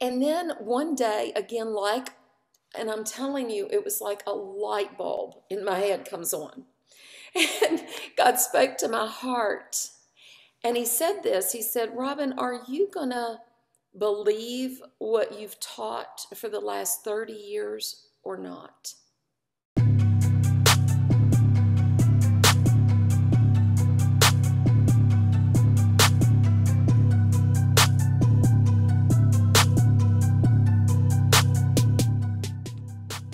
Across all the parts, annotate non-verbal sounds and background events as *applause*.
And then one day, again, like, and I'm telling you, it was like a light bulb in my head comes on. *laughs* And God spoke to my heart. And He said this He said, Robin, are you going to believe what you've taught for the last 30 years or not?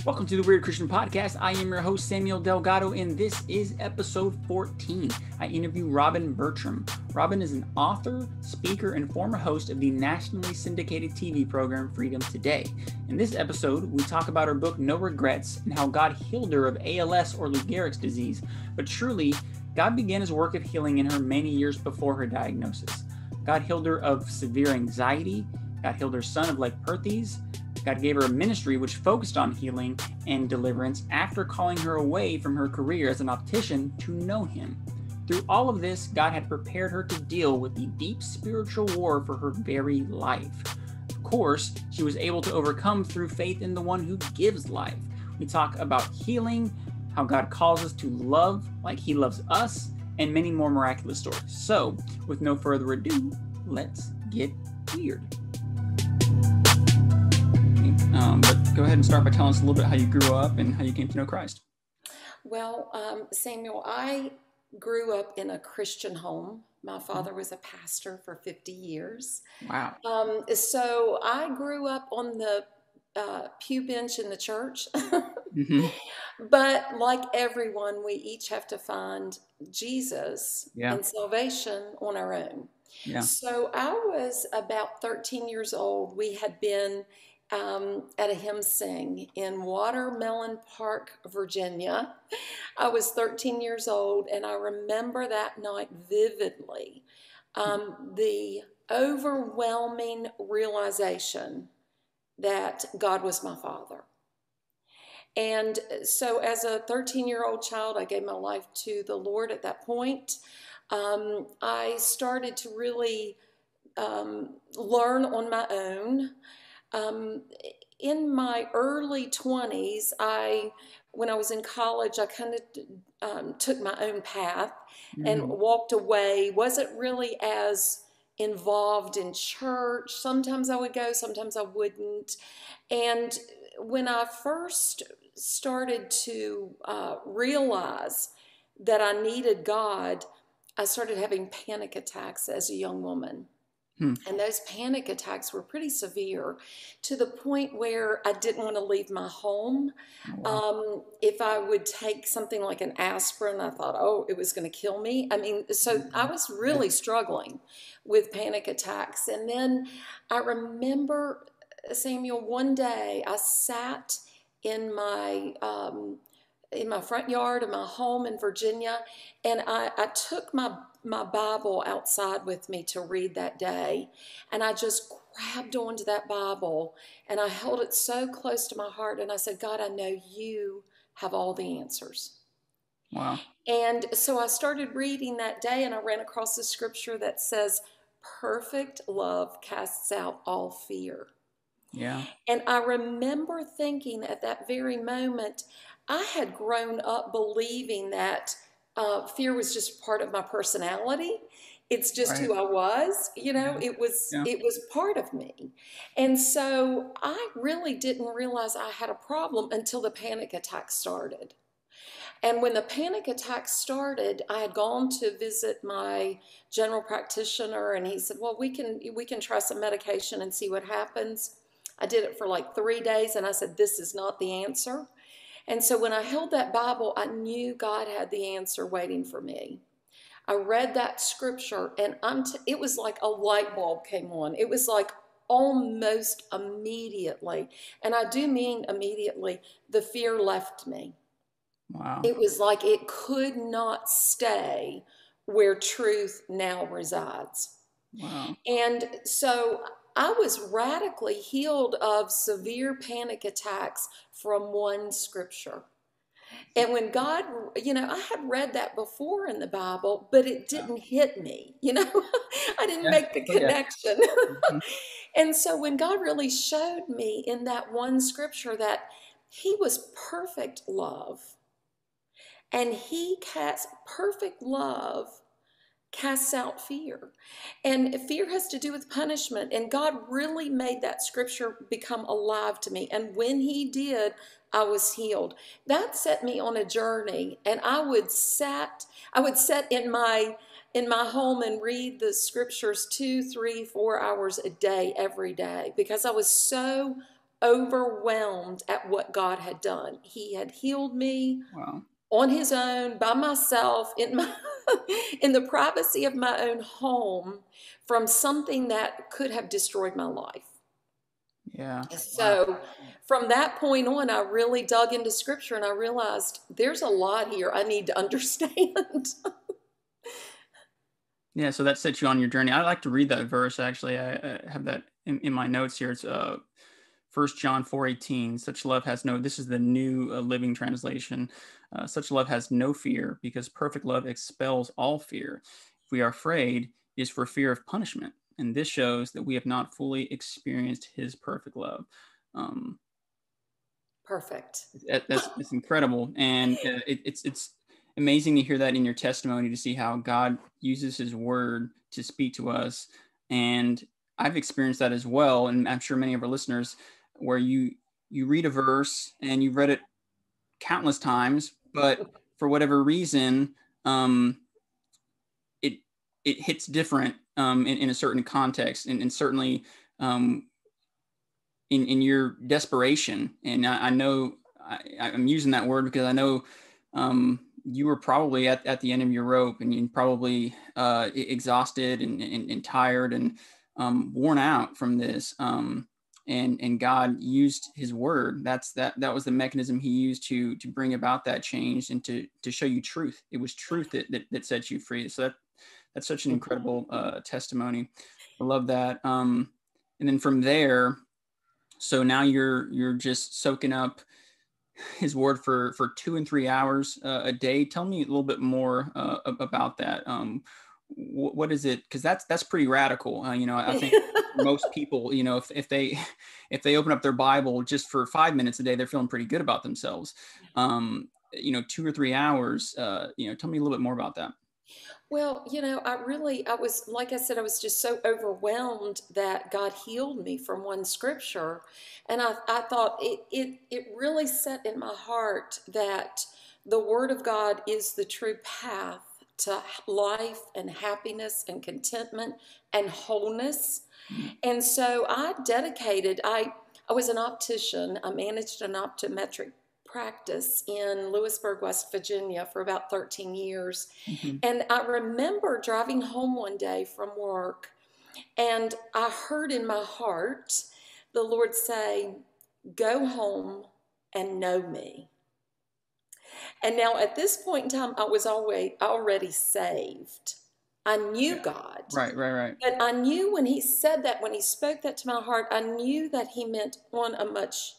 Welcome to the Weird Christian Podcast. I am your host, Samuel Delgado, and this is episode 14. I interview Robin Bertram. Robin is an author, speaker, and former host of the nationally syndicated TV program Freedom Today. In this episode, we talk about her book, No Regrets, and how God healed her of ALS or Lou Gehrig's disease. But truly, God began his work of healing in her many years before her diagnosis. God healed her of severe anxiety, God healed her son of Legg-Perthes, God gave her a ministry which focused on healing and deliverance after calling her away from her career as an optician to know Him. Through all of this, God had prepared her to deal with the deep spiritual war for her very life. Of course, she was able to overcome through faith in the one who gives life. We talk about healing, how God calls us to love like He loves us, and many more miraculous stories. So, with no further ado, let's get weird. Um, but go ahead and start by telling us a little bit how you grew up and how you came to know Christ. Well, um, Samuel, I grew up in a Christian home. My mm-hmm. father was a pastor for 50 years. Wow. Um, so I grew up on the uh, pew bench in the church. *laughs* mm-hmm. But like everyone, we each have to find Jesus yeah. and salvation on our own. Yeah. So I was about 13 years old. We had been um, at a hymn sing in Watermelon Park, Virginia. I was 13 years old, and I remember that night vividly. Um, the overwhelming realization that God was my father. And so, as a 13 year old child, I gave my life to the Lord at that point. Um, I started to really um, learn on my own. Um, in my early 20s, I when I was in college, I kind of um, took my own path mm. and walked away. wasn't really as involved in church. Sometimes I would go, sometimes I wouldn't. And when I first started to uh, realize that I needed God, I started having panic attacks as a young woman. Hmm. And those panic attacks were pretty severe to the point where I didn't want to leave my home. Oh, wow. Um, if I would take something like an aspirin, I thought, oh, it was going to kill me. I mean, so mm-hmm. I was really struggling with panic attacks. And then I remember, Samuel, one day I sat in my um, in my front yard of my home in Virginia, and I, I took my my Bible outside with me to read that day, and I just grabbed onto that Bible and I held it so close to my heart, and I said, God, I know you have all the answers. Wow. And so I started reading that day, and I ran across the scripture that says, Perfect love casts out all fear. Yeah. And I remember thinking at that very moment, I had grown up believing that uh, fear was just part of my personality. It's just right. who I was, you know. Yeah. It was yeah. it was part of me, and so I really didn't realize I had a problem until the panic attack started. And when the panic attack started, I had gone to visit my general practitioner, and he said, "Well, we can we can try some medication and see what happens." I did it for like three days, and I said, "This is not the answer." And so when I held that Bible, I knew God had the answer waiting for me. I read that scripture and I'm t- it was like a light bulb came on. It was like almost immediately. And I do mean immediately, the fear left me. Wow. It was like it could not stay where truth now resides. Wow. And so I was radically healed of severe panic attacks from one scripture. And when God, you know, I had read that before in the Bible, but it didn't hit me. *laughs* You know, I didn't yeah. make the connection. Yeah. Mm-hmm. *laughs* and so when God really showed me in that one scripture that He was perfect love, and He cast perfect love casts out fear. And fear has to do with punishment. And God really made that scripture become alive to me. And when He did, I was healed. That set me on a journey. And I would sat, I would sit in my in my home and read the scriptures two, three, four hours a day every day because I was so overwhelmed at what God had done. He had healed me. Wow on his own by myself in my *laughs* in the privacy of my own home from something that could have destroyed my life. Yeah. So from that point on, I really dug into scripture and I realized there's a lot here I need to *laughs* understand. yeah. So that sets you on your journey. I like to read that verse. Actually, I, I have that in, in, my notes here. It's uh, First John 4:18. Such love has no. This is the New uh, Living Translation. Uh, such love has no fear because perfect love expels all fear. If we are afraid, it is for fear of punishment. And this shows that we have not fully experienced his perfect love. Um, Perfect. That, that's, that's incredible. And uh, it, it's, it's amazing to hear that in your testimony to see how God uses his word to speak to us. And I've experienced that as well. And I'm sure many of our listeners, where you, you read a verse and you've read it countless times, but for whatever reason, um, it it hits different um, in, in a certain context, and, and certainly um, in in your desperation. And I, I know I, am using that word because I know um, you were probably at, at the end of your rope, and you probably uh, exhausted and, and, and, tired and um, worn out from this. Um, and and God used his word. That's that that was the mechanism he used to to bring about that change and to to show you truth. It was truth that that, that sets you free. So that that's such an incredible uh, testimony. I love that. Um and then from there so now you're you're just soaking up his word for for two and three hours uh, a day. Tell me a little bit more uh, about that. Um what is it because that's that's pretty radical uh, you know i think *laughs* most people you know if, if they if they open up their bible just for five minutes a day they're feeling pretty good about themselves. Um you know two or three hours uh you know tell me a little bit more about that. Well you know i really i was like i said i was just so overwhelmed that god healed me from one scripture and i, I thought it, it it really set in my heart that the word of god is the true path to life and happiness and contentment and wholeness. And so I dedicated, I, I was an optician. I managed an optometric practice in Lewisburg, West Virginia for about 13 years. Mm-hmm. And I remember driving home one day from work and I heard in my heart the Lord say, Go home and know me. And now at this point in time, I was always already saved. I knew God. Right, right, right. But I knew when he said that, when he spoke that to my heart, I knew that he meant on a much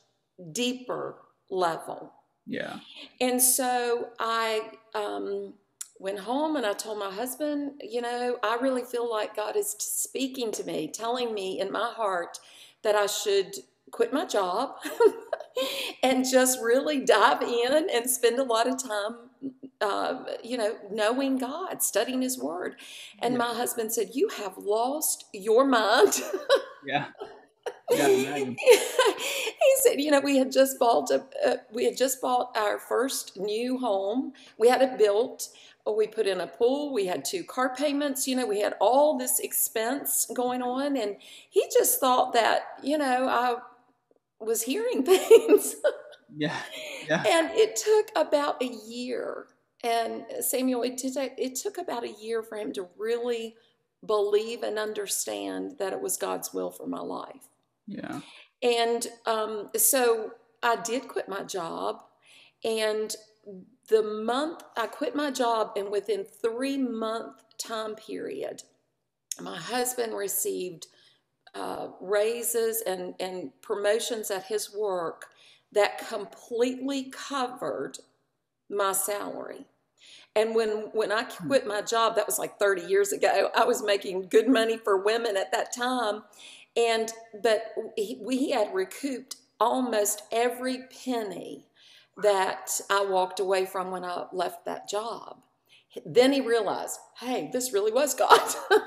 deeper level. Yeah. And so I um, went home and I told my husband, you know, I really feel like God is speaking to me, telling me in my heart that I should quit my job *laughs* *laughs* and just really dive in and spend a lot of time uh, you know, knowing God, studying His Word. And yeah. my husband said, You have lost your mind. yeah. *laughs* Yeah, he said, you know, we had just bought a, uh, we had just bought our first new home. We had it built. We put in a pool. We had two car payments. You know, we had all this expense going on, and he just thought that, you know, I was hearing *laughs* things. yeah. yeah. And it took about a year. And Samuel, it took, it took about a year for him to really believe and understand that it was God's will for my life. Yeah. And um, so I did quit my job. And the month I quit my job, and within three month time period, my husband received uh, raises and, and promotions at his work that completely covered my salary. And when when I hmm. quit my job, that was like 30 years ago. *laughs* I was making good money for women at that time, and but we had recouped almost every penny that I walked away from when I left that job. Then he realized, hey, this really was God. *laughs*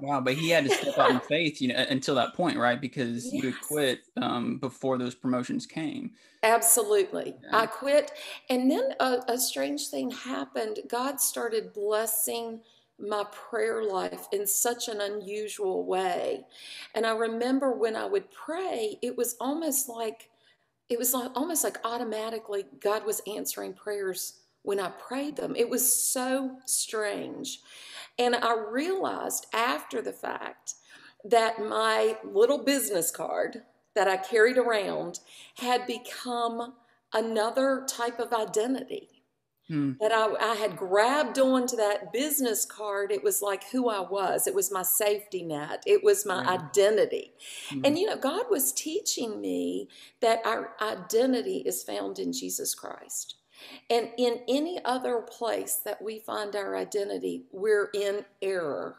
wow, but he had to step out in *laughs* faith, you know, until that point, right? Because yes. you had quit um, before those promotions came. Absolutely, yeah. I quit, and then a, a strange thing happened. God started blessing my prayer life in such an unusual way. And I remember when I would pray, it was almost like it was like almost like automatically God was answering prayers when I prayed them. It was so strange. And I realized after the fact that my little business card that I carried around had become another type of identity. Hmm. That I, I had grabbed onto that business card. It was like who I was. It was my safety net. It was my right. identity. Hmm. And you know, God was teaching me that our identity is found in Jesus Christ. And in any other place that we find our identity, we're in error.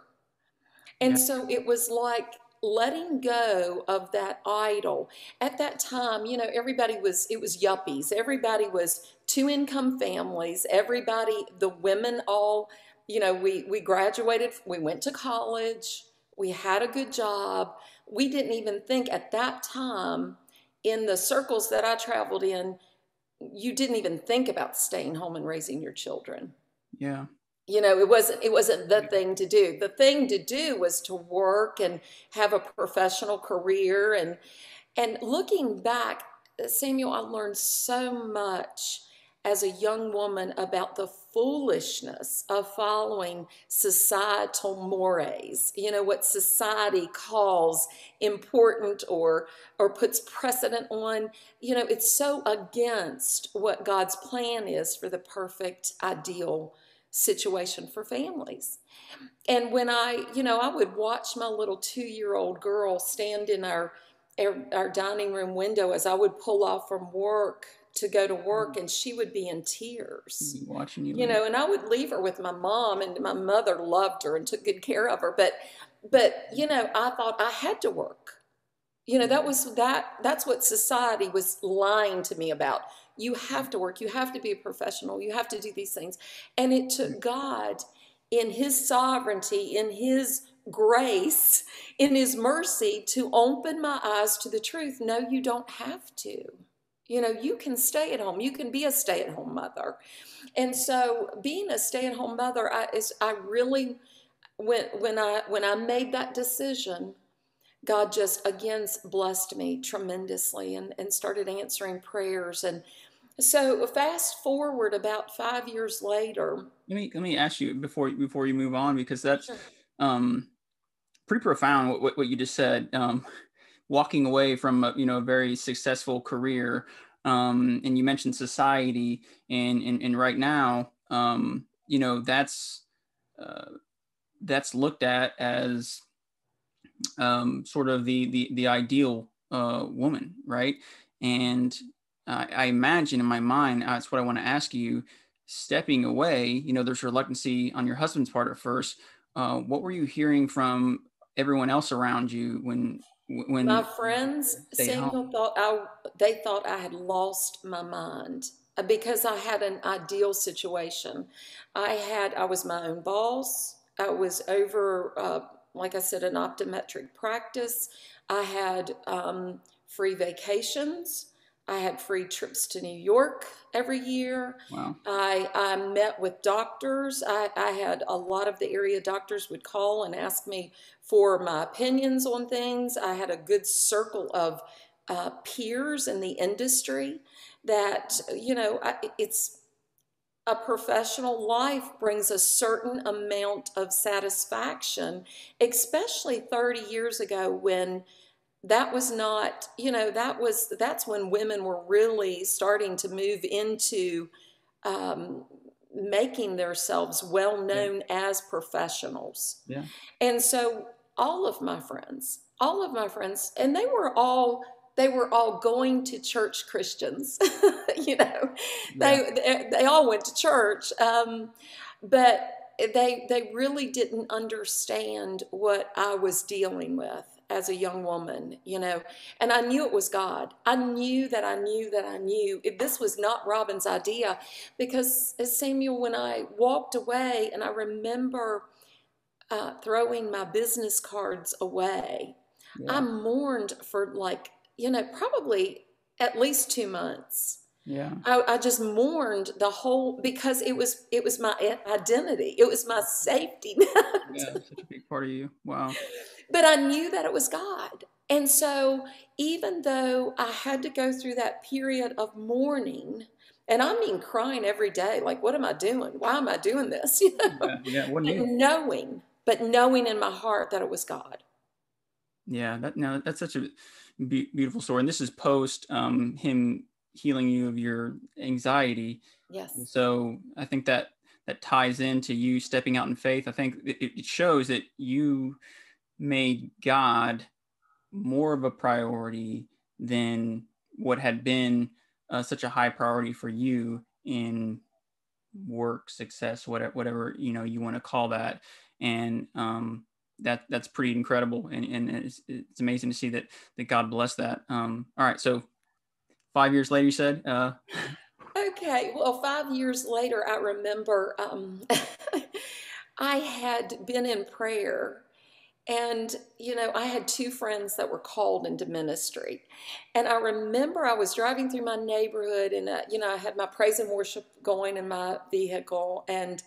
And yeah. so it was like letting go of that idol. At that time, you know, everybody was, it was yuppies. Everybody was two income families. Everybody, the women all, you know, we, we graduated, we went to college, we had a good job. We didn't even think at that time in the circles that I traveled in, you didn't even think about staying home and raising your children. Yeah. You know, it wasn't it wasn't the thing to do. The thing to do was to work and have a professional career and and looking back, Samuel, I learned so much as a young woman about the foolishness of following societal mores. You know what society calls important or or puts precedent on. You know it's so against what god's plan is for the perfect ideal situation for families. And when i you know i would watch my little two year old girl stand in our, our dining room window as i would pull off from work to go to work mm. and she would be in tears. Watching you you know and i would leave her with my mom and my mother loved her and took good care of her but but you know i thought i had to work. You know that was that that's what society was lying to me about. You have to work. You have to be a professional. You have to do these things. And it took mm. god in his sovereignty in his grace in his mercy to open my eyes to the truth. No you don't have to you know, you can stay at home. You can be a stay-at-home mother. And so being a stay-at-home mother, I is I really when when I when I made that decision, God just again blessed me tremendously and, and started answering prayers. And so fast forward about five years later. Let me let me ask you before before you move on because that's sure. um pretty profound what, what you just said. Um walking away from a, you know a very successful career um, and you mentioned society and and, and right now um, you know that's uh, that's looked at as um, sort of the the, the ideal uh, woman right? And I, I imagine in my mind that's what i want to ask you stepping away you know there's reluctancy on your husband's part at first uh, what were you hearing from everyone else around you when when my friends Samuel thought I they thought I had lost my mind uh, because I had an ideal situation. I had I was my own boss. I was over, uh, like I said, an optometric practice. I had um, free vacations. I had free trips to New York every year. Wow. I, I met with doctors. I, I had a lot of the area doctors would call and ask me for my opinions on things. I had a good circle of uh, peers in the industry that, you know, I, it's a professional life brings a certain amount of satisfaction, especially 30 years ago when that was not, you know, that was, that's when women were really starting to move into um, making themselves well known yeah. as professionals. Yeah. And so all of my friends, all of my friends, and they were all they were all going to church Christians. *laughs* you know, yeah. they, they all went to church, um, but they they really didn't understand what I was dealing with as a young woman, you know, and I knew it was God. I knew that I knew that I knew this was not Robin's idea because as Samuel, when I walked away and I remember uh, throwing my business cards away, yeah. I mourned for like, you know, probably at least two months. Yeah. I, I, just mourned the whole because it was it was my identity. It was my safety net. Yeah, such a big part of you. Wow. But I knew that it was God. And so even though I had to go through that period of mourning, and I mean crying every day, like, what am I doing? Why am I doing this? *laughs* You know? Yeah, yeah. Knowing, but knowing in my heart that it was God. Yeah, that now that's such a be- beautiful story. And this is post um, him healing you of your anxiety. Yes. so I think that that ties into you stepping out in faith. I think it, it shows that you made God more of a priority than what had been uh, such a high priority for you in work success whatever whatever you know you want to call that and um that that's pretty incredible and, and it's, it's amazing to see that that god blessed that um all right so five years later, you said? Uh... Okay. Well, five years later, I remember um, *laughs* I had been in prayer. And, you know, I had two friends that were called into ministry. And I remember I was driving through my neighborhood and, uh, you know, I had my praise and worship going in my vehicle. And,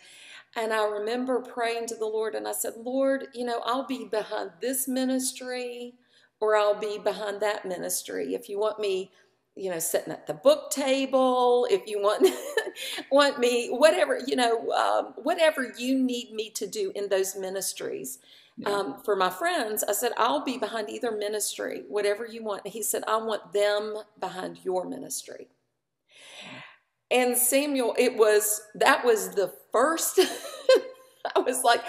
and I remember praying to the Lord and I said, Lord, you know, I'll be behind this ministry or I'll be behind that ministry. If you want me you know, sitting at the book table, if you want *laughs* want me, whatever, you know, um, whatever you need me to do in those ministries. Yeah. Um, for my friends, I said, I'll be behind either ministry, whatever you want. he said, I want them behind your ministry. And Samuel, it was, that was the first, *laughs* I was like,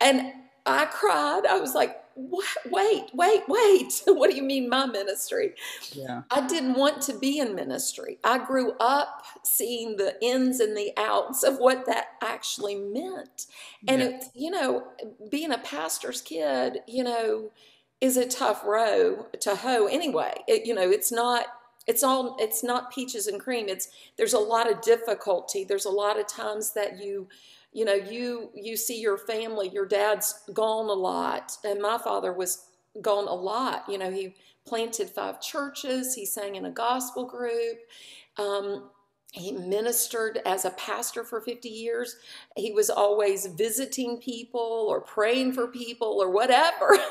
and I cried. I was like? Wait, wait, wait. *laughs* what do you mean my ministry? Yeah. I didn't want to be in ministry. I grew up seeing the ins and the outs of what that actually meant. And yeah. it, you know, being a pastor's kid, you know, is a tough row to hoe anyway. It, you know, it's not it's all it's not peaches and cream. It's there's a lot of difficulty. There's a lot of times that you you know you you see your family your dad's gone a lot and my father was gone a lot. You know he planted five churches he sang in a gospel group um, he ministered as a pastor for 50 years. He was always visiting people or praying for people or whatever. *laughs*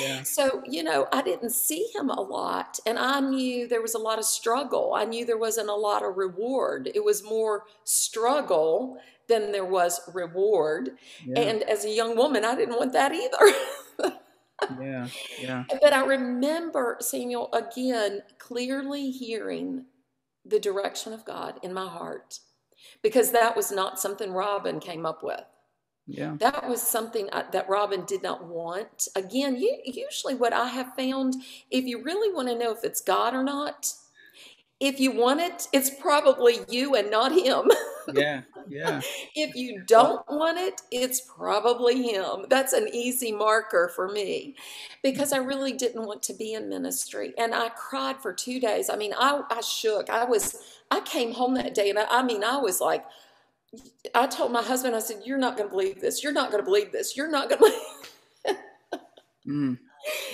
Yeah. so you know i didn't see him a lot and i knew there was a lot of struggle. I knew there wasn't a lot of reward. It was more struggle than there was reward. Yeah. And as a young woman, I didn't want that either. *laughs* yeah, yeah. But I remember, Samuel, again, clearly hearing the direction of God in my heart because that was not something Robin came up with. Yeah. That was something I, that Robin did not want. Again, you, usually what I have found, if you really want to know if it's God or not, if you want it, it's probably you and not him. *laughs* Yeah, yeah. if you don't want it, it's probably him. That's an easy marker for me because I really didn't want to be in ministry. And I cried for two days. I mean, I, I shook. I was, I came home that day and I, I mean, I was like, I told my husband, I said, You're not going to believe this. You're not going to believe this. You're not going to believe mm.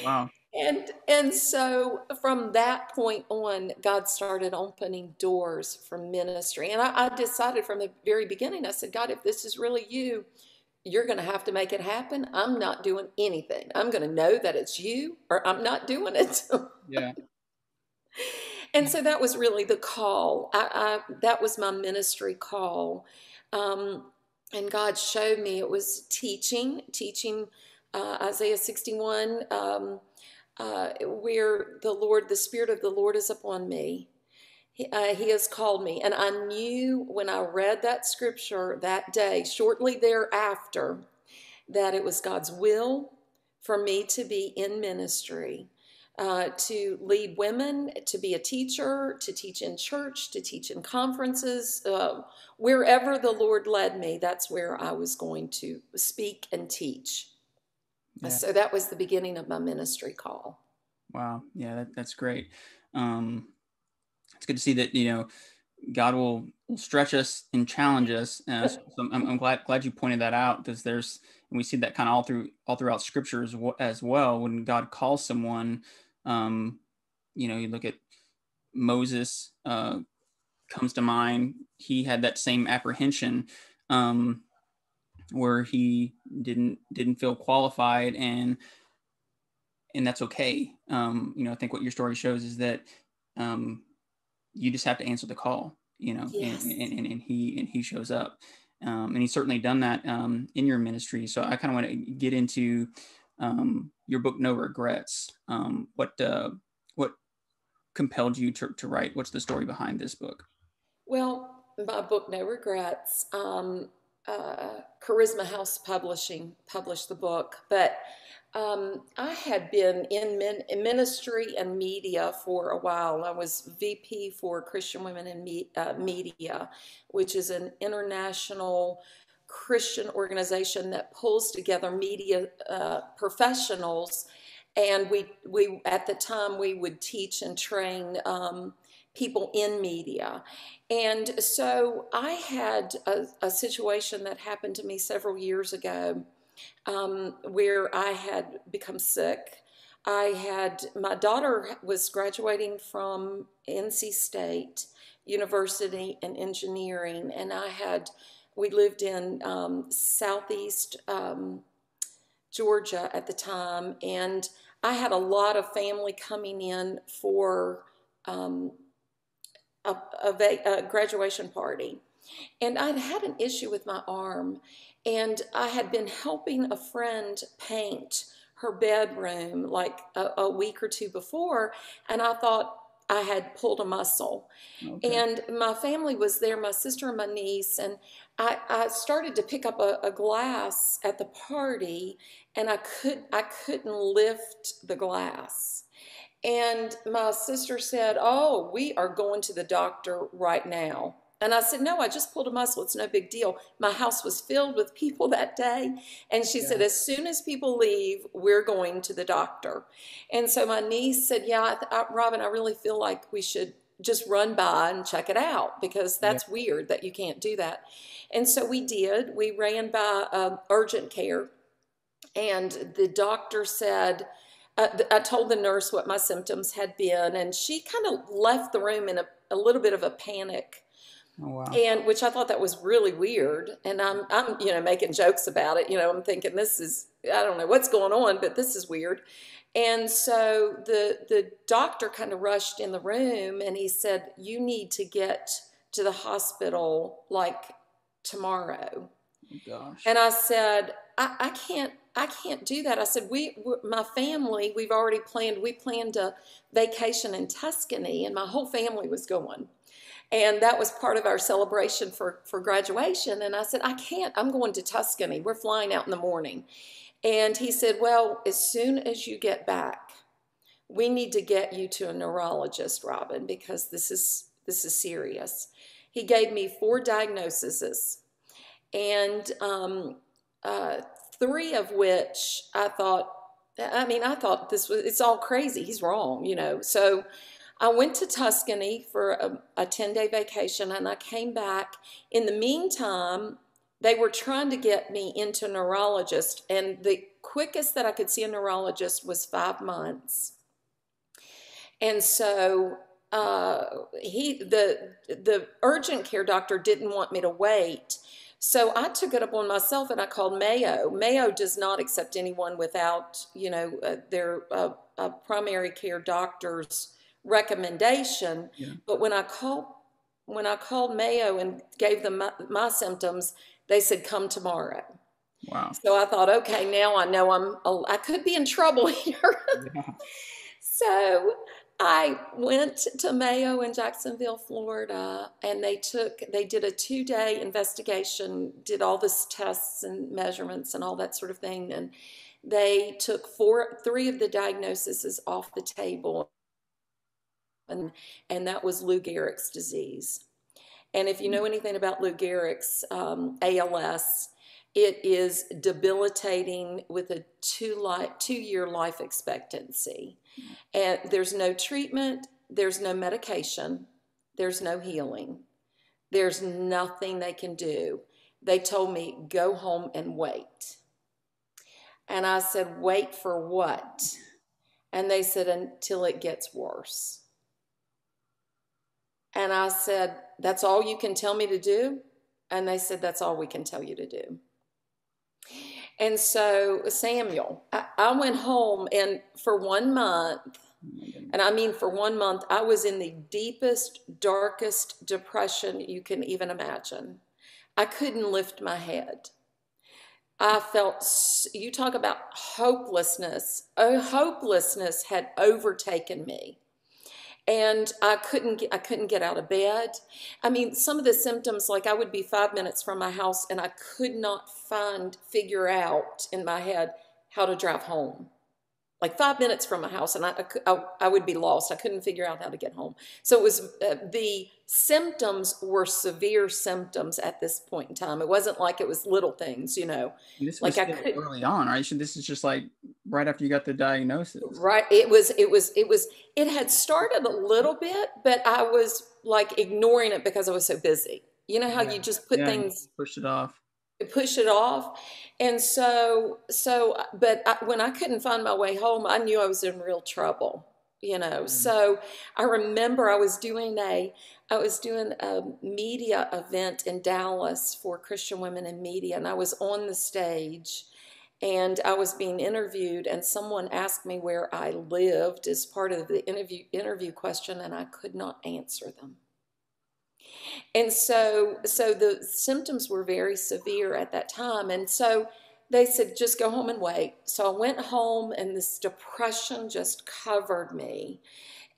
Wow and and so from that point on god started opening doors for ministry. And I, I, decided from the very beginning i said god if this is really you you're going to have to make it happen. I'm not doing anything. I'm going to know that it's you or i'm not doing it. *laughs* Yeah. And so that was really the call. I, I that was my ministry call. Um, and god showed me it was teaching teaching uh, isaiah 61 um, uh, where the Lord, the Spirit of the Lord is upon me. He, uh, he has called me. And I knew when I read that scripture that day, shortly thereafter, that it was God's will for me to be in ministry. uh, to lead women, to be a teacher, to teach in church, to teach in conferences. Uh, wherever the Lord led me, that's where I was going to speak and teach. Yeah. So that was the beginning of my ministry call. Wow. Yeah, that, that's great. Um, it's good to see that, you know, God will, will stretch us and challenge us. Uh, so I'm, I'm, glad glad you pointed that out because there's and we see that kind of all through all throughout Scripture as, as well. When God calls someone, um, you know, you look at Moses uh, comes to mind. He had that same apprehension um, where he didn't didn't feel qualified and and that's okay. Um, you know, I think what your story shows is that um, you just have to answer the call, you know, yes. and, and, and, he and he shows up. Um, and he's certainly done that um, in your ministry. So I kind of want to get into um, your book, No Regrets. Um, what uh, what compelled you to, to write? What's the story behind this book? Well, my book, No Regrets, um, uh, Charisma House Publishing published the book, but um, I had been in, min- in, ministry and media for a while. I was VP for Christian Women in Me- uh, Media, which is an international Christian organization that pulls together media uh, professionals. And we, we, at the time, we would teach and train um, people in media. And so I had a, a situation that happened to me several years ago um, where I had become sick. I had my daughter was graduating from NC State University in engineering, and I had we lived in um, southeast um, Georgia at the time, and I had a lot of family coming in for um, a, a, a graduation party. And I'd had an issue with my arm, and I had been helping a friend paint her bedroom like a, a week or two before, and I thought I had pulled a muscle. Okay. And my family was there, my sister and my niece, and I, I started to pick up a, a, glass at the party, and I could I couldn't lift the glass. And my sister said, "Oh, we are going to the doctor right now." And I said, No, I just pulled a muscle. It's no big deal. My house was filled with people *laughs* that day. And she yeah. said, As soon as people leave, we're going to the doctor. And so my niece said, Yeah, I, I, Robin, I really feel like we should just run by and check it out because that's yeah. weird that you can't do that. And so we did. We ran by uh, urgent care, and the doctor said, uh, I told the nurse what my symptoms had been, and she kind of left the room in a, a little bit of a panic Oh, wow. And which I thought that was really weird. And I'm, I'm, you know, making jokes about it. You know, I'm thinking this is, I don't know what's going on, but this is weird. And so the the doctor kind of rushed in the room and he said, "You need to get to the hospital like tomorrow." Oh, gosh. And I said, I, I can't I can't do that. I said, we, my family, we've already planned, we planned a vacation in Tuscany and my whole family was going. And that was part of our celebration for, for graduation. And I said, I can't, I'm going to Tuscany. We're flying out in the morning. And he said, Well, as soon as you get back, we need to get you to a neurologist, Robin, because this is this is serious. He gave me four diagnoses, and um, uh, three of which I thought, I mean, I thought this was it's all crazy. He's wrong, you know. So I went to Tuscany for a, a 10 day vacation and I came back. In the meantime, they were trying to get me into neurologist, and the quickest that I could see a neurologist was five months. And so uh, he, the the urgent care doctor, didn't want me to wait. So I took it up on myself and I called Mayo. Mayo does not accept anyone without, you know, uh, their uh, primary care doctor's recommendation. Yeah. But when I called when I called Mayo and gave them my, my, symptoms, they said come tomorrow. Wow. So I thought, okay, now I know I'm I could be in trouble *laughs* here. yeah. So I went to Mayo in Jacksonville, Florida, and they took they did a two day investigation, did all this tests and measurements and all that sort of thing, and they took four, three of the diagnoses off the table, and, and that was Lou Gehrig's disease. And if you know anything about Lou Gehrig's um, ALS, it is debilitating with a two, li- two year life expectancy. And there's no treatment, there's no medication, there's no healing, there's nothing they can do. They told me, go home and wait. And I said, wait for what? And they said, until it gets worse. And I said, that's all you can tell me to do? And they said, that's all we can tell you to do. And so, Samuel, I, I went home, and for one month, oh and I mean for one month, I was in the deepest, darkest depression you can even imagine. I couldn't lift my head. I felt, you talk about hopelessness. Oh, hopelessness had overtaken me and I couldn't get, I couldn't get out of bed. I mean, some of the symptoms, like I would be five minutes from my house and I could not find, figure out in my head how to drive home like five minutes from my house, and I, I, I, would be lost. I couldn't figure out how to get home. So it was uh, the symptoms were severe symptoms at this point in time. It wasn't like it was little things, you know. And this was like I could, early on, right? So this is just like right after you got the diagnosis, right? It was. It was. It was. It had started a little bit, but I was like ignoring it because I was so busy. You know how yeah. you just put yeah, things push it off push it off and so so but I, when i couldn't find my way home i knew i was in real trouble you know mm-hmm. so i remember i was doing a i was doing a media event in dallas for christian women in media and i was on the stage and i was being interviewed and someone asked me where i lived as part of the interview interview question and i could not answer them and so, so the symptoms were very severe at that time. And so they said, just go home and wait. So I went home and this depression just covered me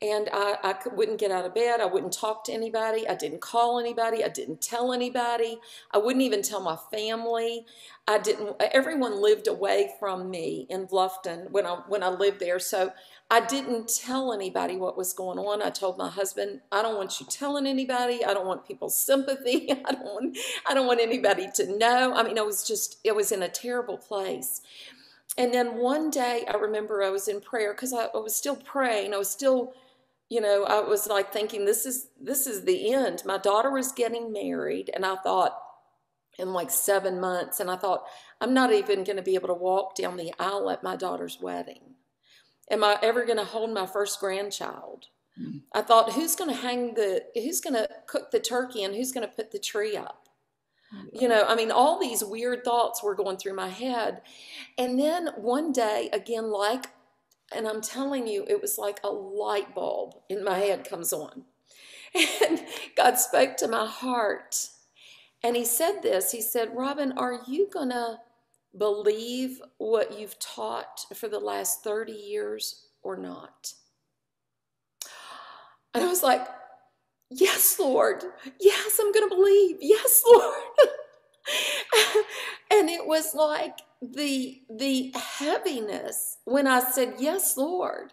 and I, I wouldn't get out of bed. I wouldn't talk to anybody. I didn't call anybody. I didn't tell anybody. I wouldn't even tell my family. I didn't. Everyone lived away from me in Bluffton when I when I lived there, so I didn't tell anybody what was going on. I told my husband, "I don't want you telling anybody. I don't want people's *laughs* sympathy. I don't want I don't want anybody to know." I mean, I was just it was in a terrible place. And then one day, I remember I was in prayer because I, I was still praying. I was still you know, I was like thinking this is this is the end. My daughter was getting married and I thought in like 7 months and I thought I'm not even going to be able to walk down the aisle at my daughter's wedding. Am I ever going to hold my first grandchild? Mm-hmm. I thought who's going to hang the who's going to cook the turkey and who's going to put the tree up? You know, I mean, all these weird thoughts were going through my head. And then one day, again, like and I'm telling you, it was like a light bulb in my head comes on. *laughs* And God spoke to my heart. And He said this He said, Robin, are you going to believe what you've taught for the last 30 years or not? And I was like, Yes, Lord. Yes, I'm going to believe. Yes, Lord. *laughs* and it was like the the heaviness when I said yes, Lord.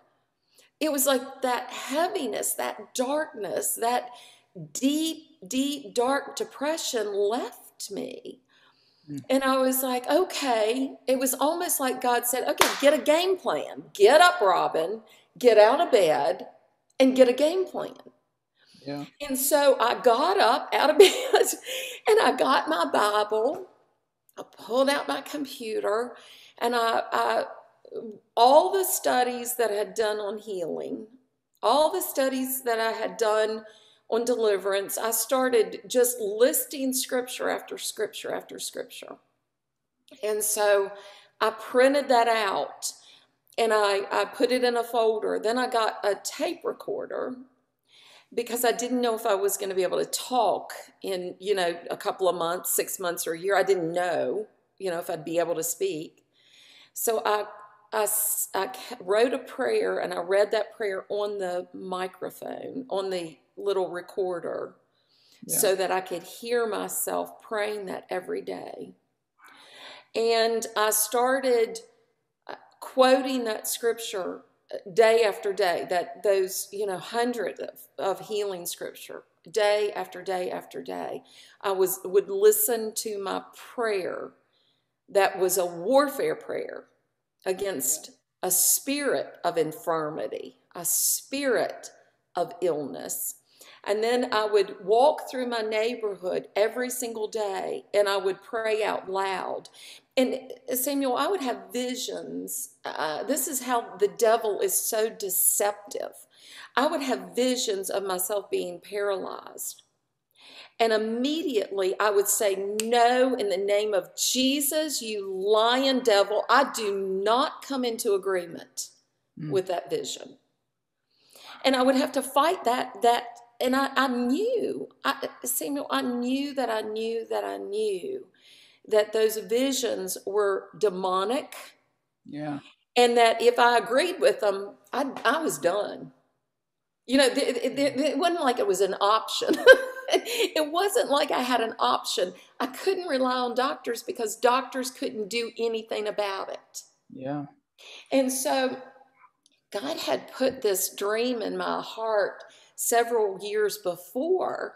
It was like that heaviness, that darkness, that deep, deep, dark depression left me. Mm. And I was like, okay. It was almost like God said, okay, get a game plan. Get up, Robin, get out of bed, and get a game plan. Yeah. And so I got up out of *laughs* bed and I got my Bible I pulled out my computer and I, I all the studies that I had done on healing, all the studies that I had done on deliverance, I started just listing scripture after scripture after scripture. And so I printed that out and I, I put it in a folder. Then I got a tape recorder because I didn't know if I was going to be able to talk in, you know, a couple of months, six months or a year. I didn't know, you know, if I'd be able to speak. So I, I, I wrote a prayer and I read that prayer on the microphone, on the little recorder, yeah. so that I could hear myself praying that every day. And I started, uh, quoting that scripture day after day, that those, you know, hundreds of, of healing scripture, day after day after day. I was would listen to my prayer that was a warfare prayer against a spirit of infirmity, a spirit of illness. And then I would walk through my neighborhood every single day and I would pray out loud. And Samuel, I would have visions. Uh, this is how the devil is so deceptive. I would have visions of myself being paralyzed. And immediately I would say, No, in the name of Jesus, you lying devil, I do not come into agreement mm. with that vision. And I would have to fight that, that, and I, I knew, I, Samuel, I knew that I knew that I knew that those visions were demonic. Yeah. And that if I agreed with them, I, I was done. You know, it, it, it wasn't like it was an option. *laughs* it wasn't like I had an option. I couldn't rely on doctors because doctors couldn't do anything about it. Yeah. And so God had put this dream in my heart several years before,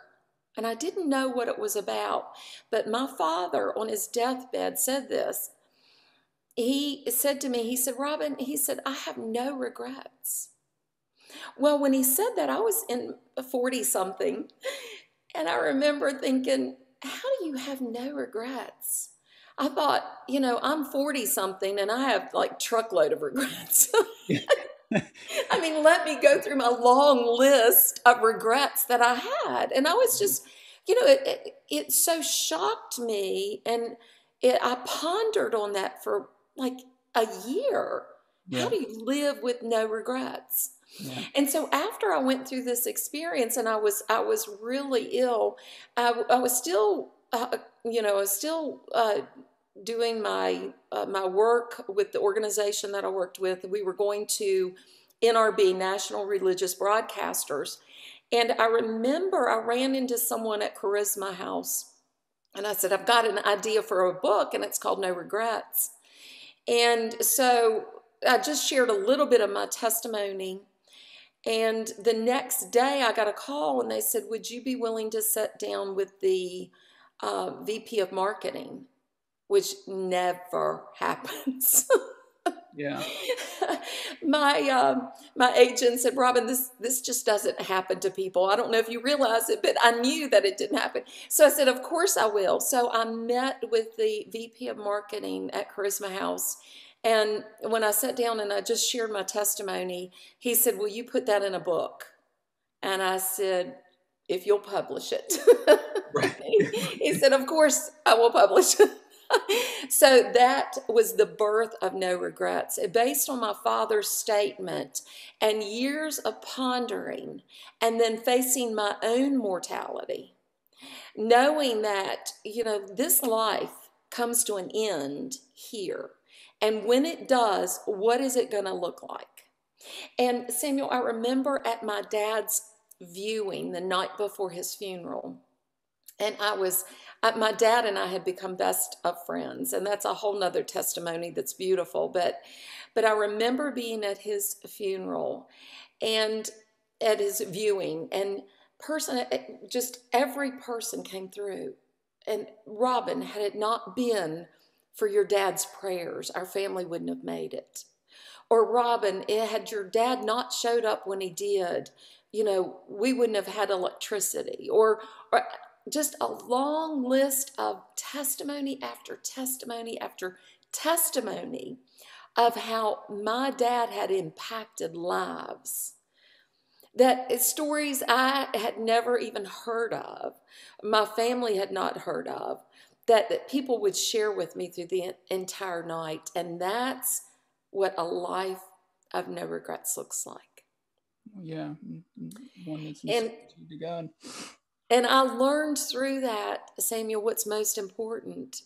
and I didn't know what it was about. But my father, on his deathbed, said this. He said to me, he said, Robin, he said, I have no regrets. Well, when he said that, I was in 40 something. And I remember thinking, how do you have no regrets? I thought, you know, I'm 40 something and I have like truckload of regrets. *laughs* *laughs* I mean, let me go through my long list of regrets that I had. And I was just, you know, it, it, it so shocked me. And it, I pondered on that for like a year. Yeah. How do you live with no regrets? Yeah. And so after I went through this experience and I was I was really ill, I, I was still uh, you know I was still uh, doing my uh, my work with the organization that I worked with. We were going to NRB National Religious Broadcasters, and I remember I ran into someone at Charisma House, and I said I've got an idea for a book, and it's called No Regrets. And so I just shared a little bit of my testimony and the next day, I got a call and they said, Would you be willing to sit down with the uh, VP of marketing? Which never *laughs* happens. yeah. *laughs* my um, my agent said, Robin, this this just doesn't happen to people. I don't know if you realize it, but I knew that it didn't happen. So I said, Of course I will. So I met with the VP of marketing at Charisma House and when I sat down and I just shared my testimony, he said, Will you put that in a book? And I said, If you'll publish it. *laughs* Right. he said, Of course, I will publish it. So that was the birth of No Regrets. Based on my father's statement and years of pondering and then facing my own mortality, knowing that, you know, this life comes to an end here and when it does, what is it going to look like? And Samuel, I remember at my dad's viewing the night before his funeral, and I was, Uh, my dad and I had become best of friends, and that's a whole nother testimony that's beautiful. But, but I remember being at his funeral and at his viewing, and person, uh, just every person came through. And Robin, had it not been for your dad's prayers, our family wouldn't have made it. Or Robin, eh, had your dad not showed up when he did, you know, we wouldn't have had electricity. Or, or just a long list of testimony after testimony after testimony of how my dad had impacted lives. That stories I had never even heard of, my family had not heard of that, that people would share with me through the entire night. And that's what a life of no regrets looks like. Yeah, one that's and, to God. And I learned through that, Samuel, what's most important.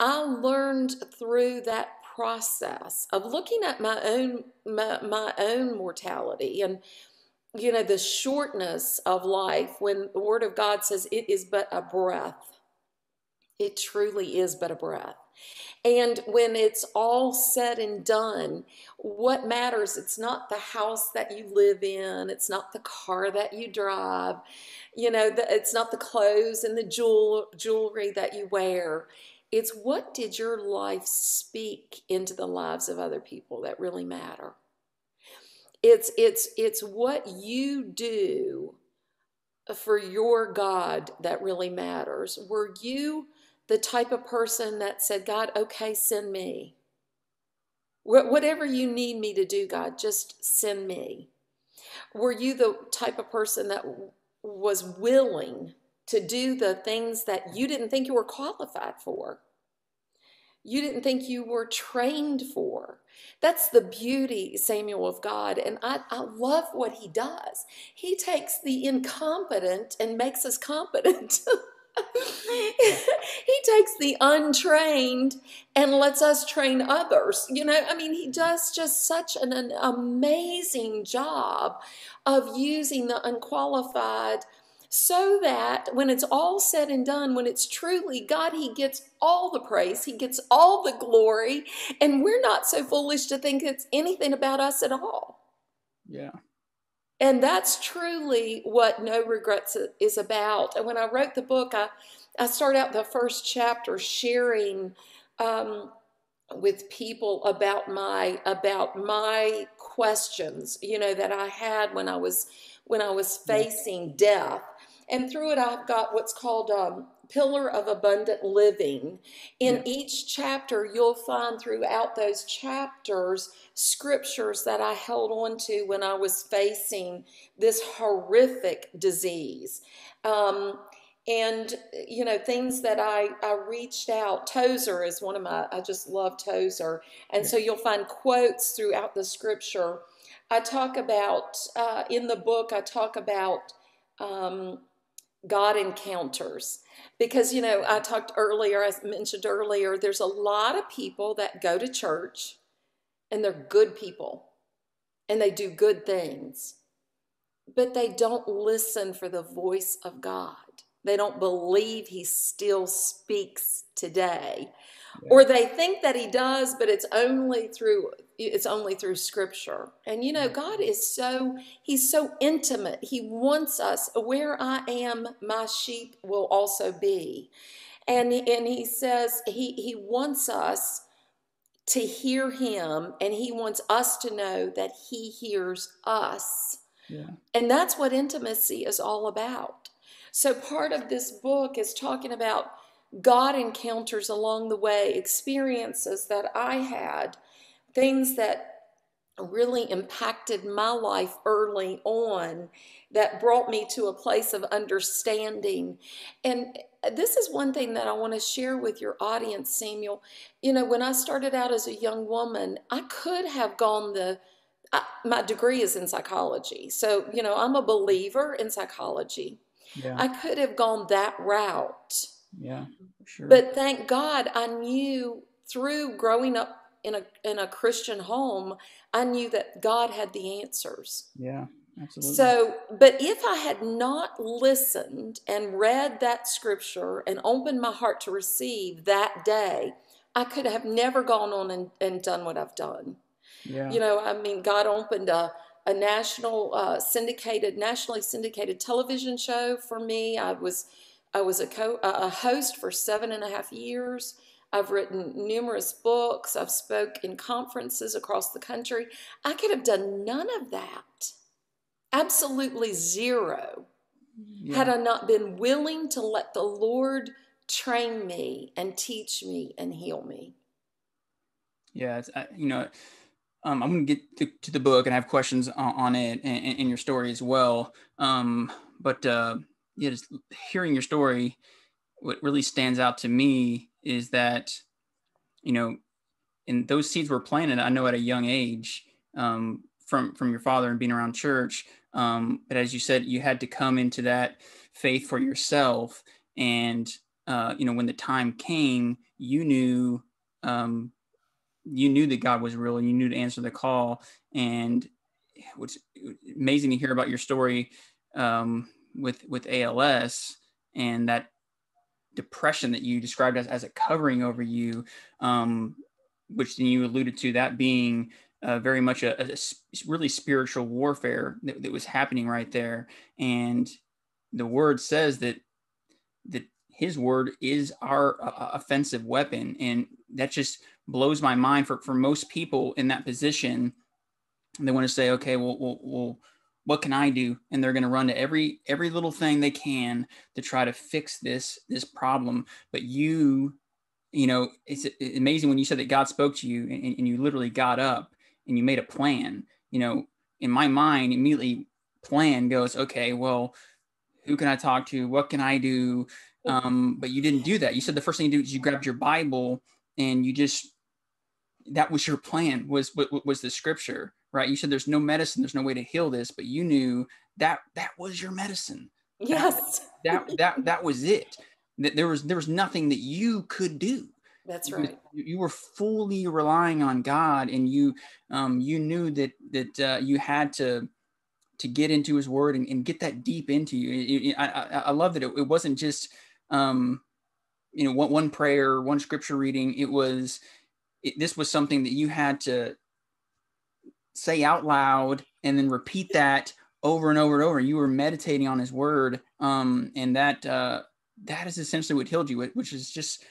I learned through that process of looking at my own my, my own mortality and you know the shortness of life when the word of God says it is but a breath it truly is but a breath. And when it's all said and done, what matters? It's not the house that you live in, it's not the car that you drive, you know, the, it's not the clothes and the jewel, jewelry that you wear. It's what did your life speak into the lives of other people that really matter. It's it's it's what you do for your God that really matters. Were you the type of person that said, God, okay, send me. Whatever you need me to do, God, just send me. Were you the type of person that was willing to do the things that you didn't think you were qualified for? You didn't think you were trained for. That's the beauty, Samuel, of God. And I, I love what he does. He takes the incompetent and makes us competent. *laughs* *laughs* he takes the untrained and lets us train others. You know, I mean, he does just such an, an amazing job of using the unqualified so that when it's all said and done, when it's truly God, He gets all the praise, He gets all the glory, and we're not so foolish to think it's anything about us at all. Yeah. And that's truly what No Regrets is about. And when I wrote the book, I, I start out the first chapter sharing um, with people about my about my questions, you know, that I had when I was when I was facing death. And through it, I've got what's called um, pillar of abundant living. In each chapter, you'll find throughout those chapters scriptures that I held on to when I was facing this horrific disease. Um, and you know things that I, I reached out tozer is one of my i just love tozer and so you'll find quotes throughout the scripture i talk about uh, in the book i talk about um, god encounters because, you know, I talked earlier, I mentioned earlier, there's a lot of people that go to church and they're good people and they do good things, but they don't listen for the voice of God. They don't believe He still speaks today. Yeah. Or they think that He does, but it's only through it's only through scripture. And you know, mm-hmm. God is so, He's so intimate. He wants us, where I am, my sheep will also be. And, and He says He, he wants us to hear Him, and He wants us to know that He hears us. Yeah. And that's what intimacy is all about. So, part of this book is talking about God encounters along the way, experiences that I had things that really impacted my life early on that brought me to a place of understanding. And this is one thing that I want to share with your audience, Samuel. You know, when I started out as a young woman, I could have gone the I, my degree is in psychology. So, you know, I'm a believer in psychology. Yeah. I could have gone that route. Yeah, sure. But thank God I knew through growing up in a in a Christian home, I knew that God had the answers. Yeah. Absolutely. So, but if I had not listened and read that scripture and opened my heart to receive that day, I could have never gone on and, and done what I've done. Yeah. You know, I mean, God opened a, a national uh, syndicated, nationally syndicated television show for me. I was, I was a co a host for seven and a half years. I've written numerous books. I've spoke in conferences across the country. I could have done none of that. Absolutely zero. Yeah. Had I not been willing to let the Lord train me and teach me and heal me. Yeah, you know, um, I'm going to get to, to, the book and I have questions on, on it and, and, your story as well. Um, but uh, yeah, just hearing your story, what really stands out to me is that, you know, and those seeds were planted, I know at a young age um, from, from your father and being around church. Um, but as you said, you had to come into that faith for yourself. And, uh, you know, when the time came, you knew, um, you knew that God was real and you knew to answer the call. And what's amazing to hear about your story um, with, with ALS and that depression that you described as, as a covering over you, um, which then you alluded to that being uh, very much a, a, really spiritual warfare that, that was happening right there. And the word says that that his word is our uh, offensive weapon. And that just blows my mind for, for most people in that position. They want to say, okay, well, well, well what can I do? And they're going to run to every every little thing they can to try to fix this this problem. But you, you know, it's amazing when you said that God spoke to you and, and you literally got up and you made a plan. You know, in my mind, immediately plan goes, okay, well, who can I talk to? What can I do? Um, but you didn't do that. You said the first thing you do is you grabbed your Bible and you just that was your plan was was the scripture right? You said there's no medicine, there's no way to heal this, but you knew that that was your medicine. Yes. That that that, that was it. That there was there was nothing that you could do. That's right. You, you were fully relying on God, and you um, you knew that that uh, you had to to get into His Word and, and get that deep into you. I, I, I love that it, it wasn't just um, you know one, one prayer, one scripture reading. It was it, this was something that you had to say out loud and then repeat that over and over and over. You were meditating on his word. Um, and that, uh, that is essentially what healed you, which is just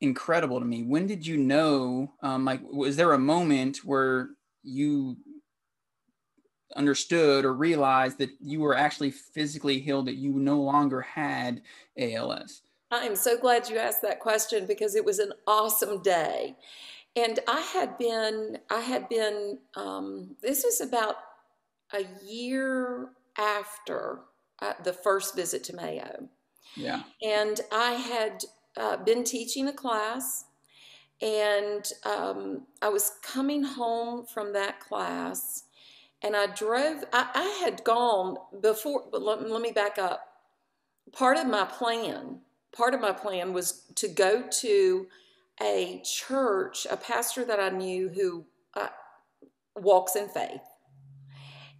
incredible to me. When did you know, um, like, was there a moment where you understood or realized that you were actually physically healed, that you no longer had ALS? I am so glad you asked that question because it was an awesome day. And I had been, I had been, um, this was about a year after uh, the first visit to Mayo. Yeah. And I had uh, been teaching a class, and um, I was coming home from that class, and I drove, I, I had gone before, but let, let me back up. Part of my plan, part of my plan was to go to a church, a pastor that I knew who uh, walks in faith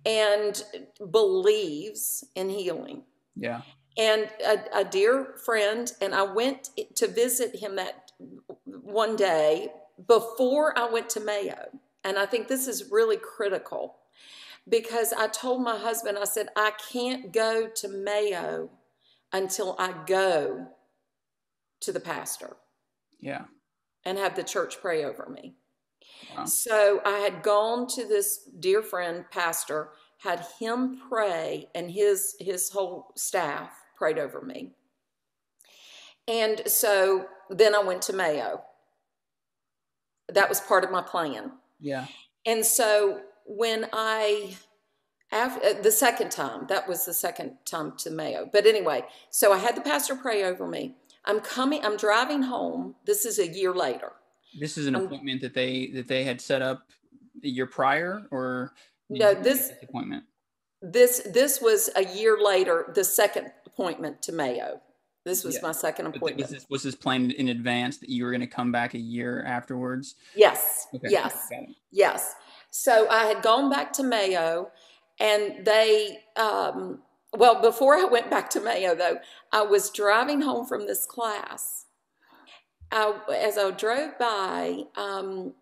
and believes in healing. Yeah. And a, a, dear friend, and I went to visit him that one day before I went to Mayo. And I think this is really critical because I told my husband, I said, I can't go to Mayo until I go to the pastor. Yeah and have the church pray over me. Wow. So I had gone to this dear friend, pastor, had him pray, and his his whole staff prayed over me. And so then I went to Mayo. That was part of my plan. Yeah. And so when I after uh, the second time, that was the second time to Mayo. But anyway, so I had the pastor pray over me. I'm coming, I'm driving home. This is a year later. This is an um, appointment that they that they had set up the year prior or no this appointment. This this was a year later, the second appointment to Mayo. This was yeah. my second appointment. Was this, was this planned in advance that you were going to come back a year afterwards? Yes. Okay. Yes. Yes. So I had gone back to Mayo, and they um, well, before I went back to Mayo, though, I was driving home from this class. I, as I drove by, um,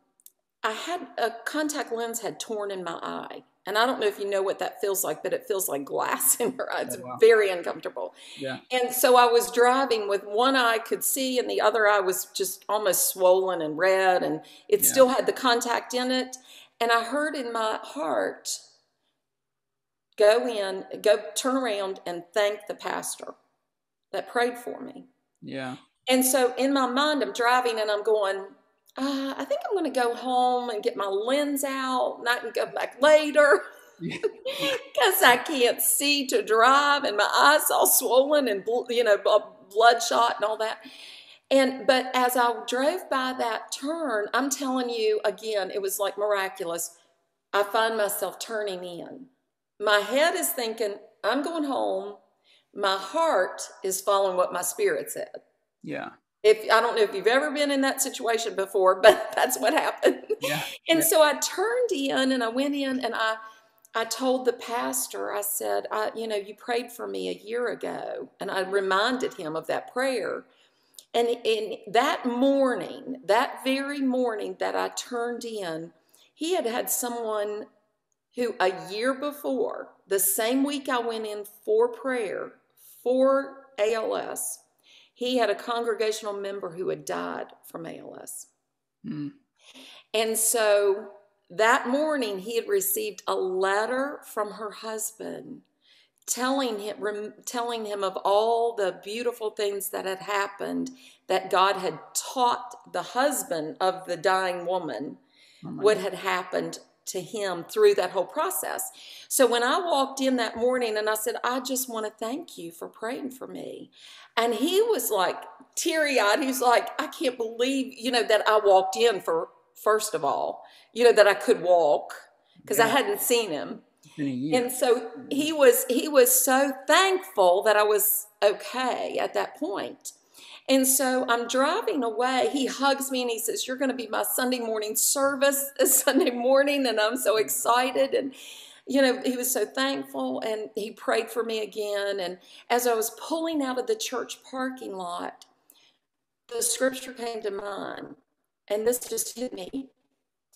I had a contact lens had torn in my eye. And I don't know if you know what that feels like, but it feels like glass *laughs* in your eye. It's oh, wow. very uncomfortable. Yeah. And so I was driving with one eye could see and the other eye was just almost swollen and red and it yeah. still had the contact in it. And I heard in my heart, go in, go turn around and thank the pastor that prayed for me. Yeah. And so in my mind, I'm driving and I'm going, uh, I think I'm going to go home and get my lens out and I can go back later because *laughs* I can't see to drive and my eyes all swollen and, you know, bloodshot and all that. And, but as I drove by that turn, I'm telling you again, it was like miraculous. I find myself turning in my head is thinking, I'm going home. My heart is following what my spirit said. Yeah. If I don't know if you've ever been in that situation before, *laughs* but that's what happened. Yeah. and yeah. so I turned in and I went in and I I told the pastor, I said, I, you know, you prayed for me a year ago. And I reminded him of that prayer. And in that morning, that very morning that I turned in, he had had someone who a year before, the same week I went in for prayer for ALS, he had a congregational member who had died from ALS. Mm. And so that morning, he had received a letter from her husband telling him, telling him of all the beautiful things that had happened that God had taught the husband of the dying woman oh what had happened to him through that whole process. So when I walked in that morning and I said, I just want to thank you for praying for me. And he was like teary eyed. He's like, I can't believe, you know, that I walked in for first of all, you know, that I could walk because yeah. I hadn't seen him. And so he was he was so thankful that I was okay at that point. And so I'm driving away. He hugs me and he says, You're going to be my Sunday morning service *laughs* this Sunday morning. And I'm so excited. And, you know, he was so thankful and he prayed for me again. And as I was pulling out of the church parking lot, the scripture came to mind and this just hit me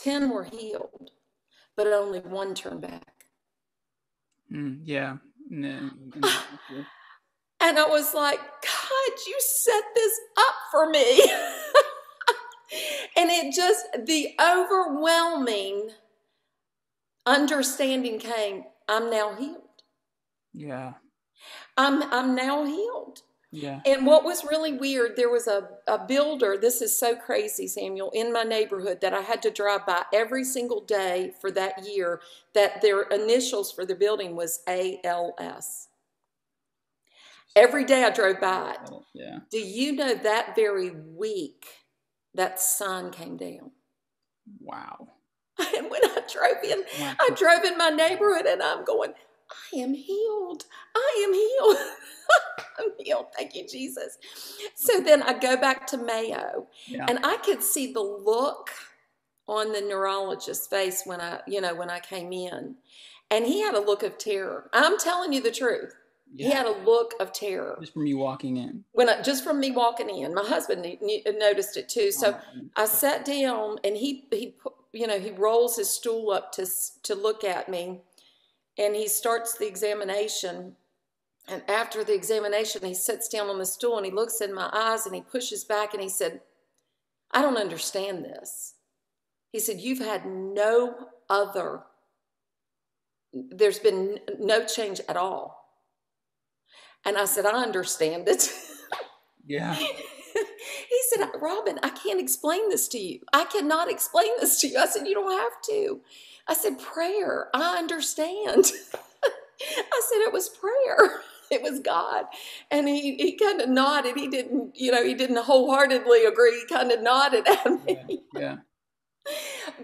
10 were healed, but only one turned back. Mm, yeah. No, *laughs* and I was like, God, you set this up for me. *laughs* and it just, the overwhelming understanding came I'm now healed. Yeah. I'm, I'm now healed. Yeah. And what was really weird, there was a, a builder, this is so crazy, Samuel, in my neighborhood that I had to drive by every single day for that year that their initials for the building was ALS. Every day I drove by it. Oh, yeah. Do you know that very week that sun came down? Wow. *laughs* And when I drove in, wow. I drove in my neighborhood and I'm going, I am healed. I am healed. *laughs* I'm healed. Thank you, Jesus. So then I go back to Mayo yeah. and I could see the look on the neurologist's face when I, you know, when I came in. And he had a look of terror. I'm telling you the truth. Yeah. He had a look of terror. Just from you walking in. When I, just from me walking in, my husband noticed it too. So oh, I sat down, and he he you know he rolls his stool up to to look at me, and he starts the examination. And after the examination, he sits down on the stool and he looks in my eyes and he pushes back and he said, I don't understand this. He said, You've had no other, there's been no change at all. And I said, I understand it. *laughs* Yeah. he said, Robin, I can't explain this to you. I cannot explain this to you. I said, You don't have to. I said, prayer. I understand. *laughs* I said, it was prayer. It was God. And he, he kind of nodded. He didn't, you know, he didn't wholeheartedly agree. He kind of nodded at me. Yeah. yeah. *laughs*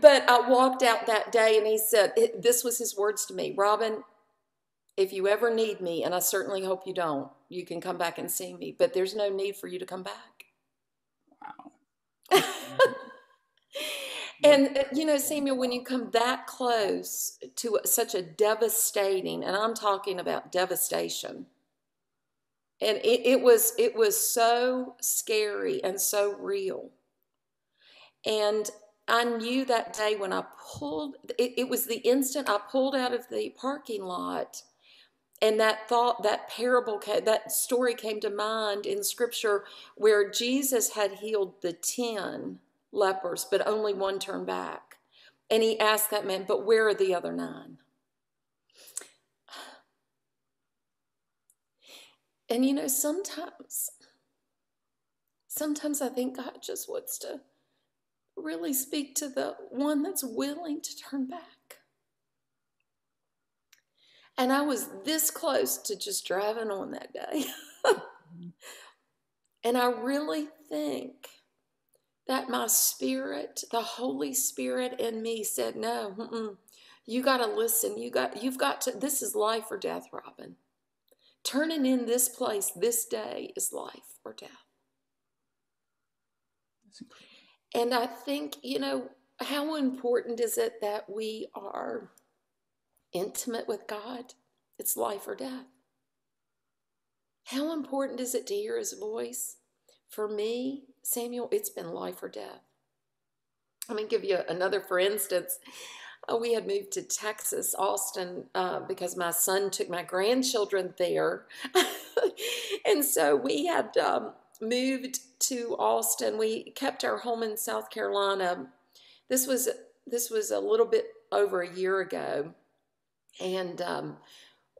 But I walked out that day and he said, this was his words to me Robin, if you ever need me, and I certainly hope you don't, you can come back and see me, but there's no need for you to come back. Wow. *laughs* And, uh, you know, Samuel, when you come that close to such a devastating, and I'm talking about devastation, and it, it was it was so scary and so real. And I knew that day when I pulled, it, it was the instant I pulled out of the parking lot and that thought that parable that story came to mind in scripture where jesus had healed the 10 lepers, but only one turned back. And he asked that man, But where are the other nine? And you know, sometimes, sometimes I think God just wants to really speak to the one that's willing to turn back. And I was this close to just driving on that day. *laughs* and I really think that my spirit, the Holy Spirit in me said, no, you got to listen. You got, you've got to, this is life or death, Robin. Turning in this place this day is life or death. And I think, you know, how important is it that we are intimate with God, it's life or death. How important is it to hear his voice? For me, Samuel, it's been life or death. Let me give you another for instance. Uh, we had moved to Texas, Austin, uh, because my son took my grandchildren there. *laughs* and so we had um, moved to Austin. We kept our home in South Carolina. This was this was a little bit over a year ago, and um,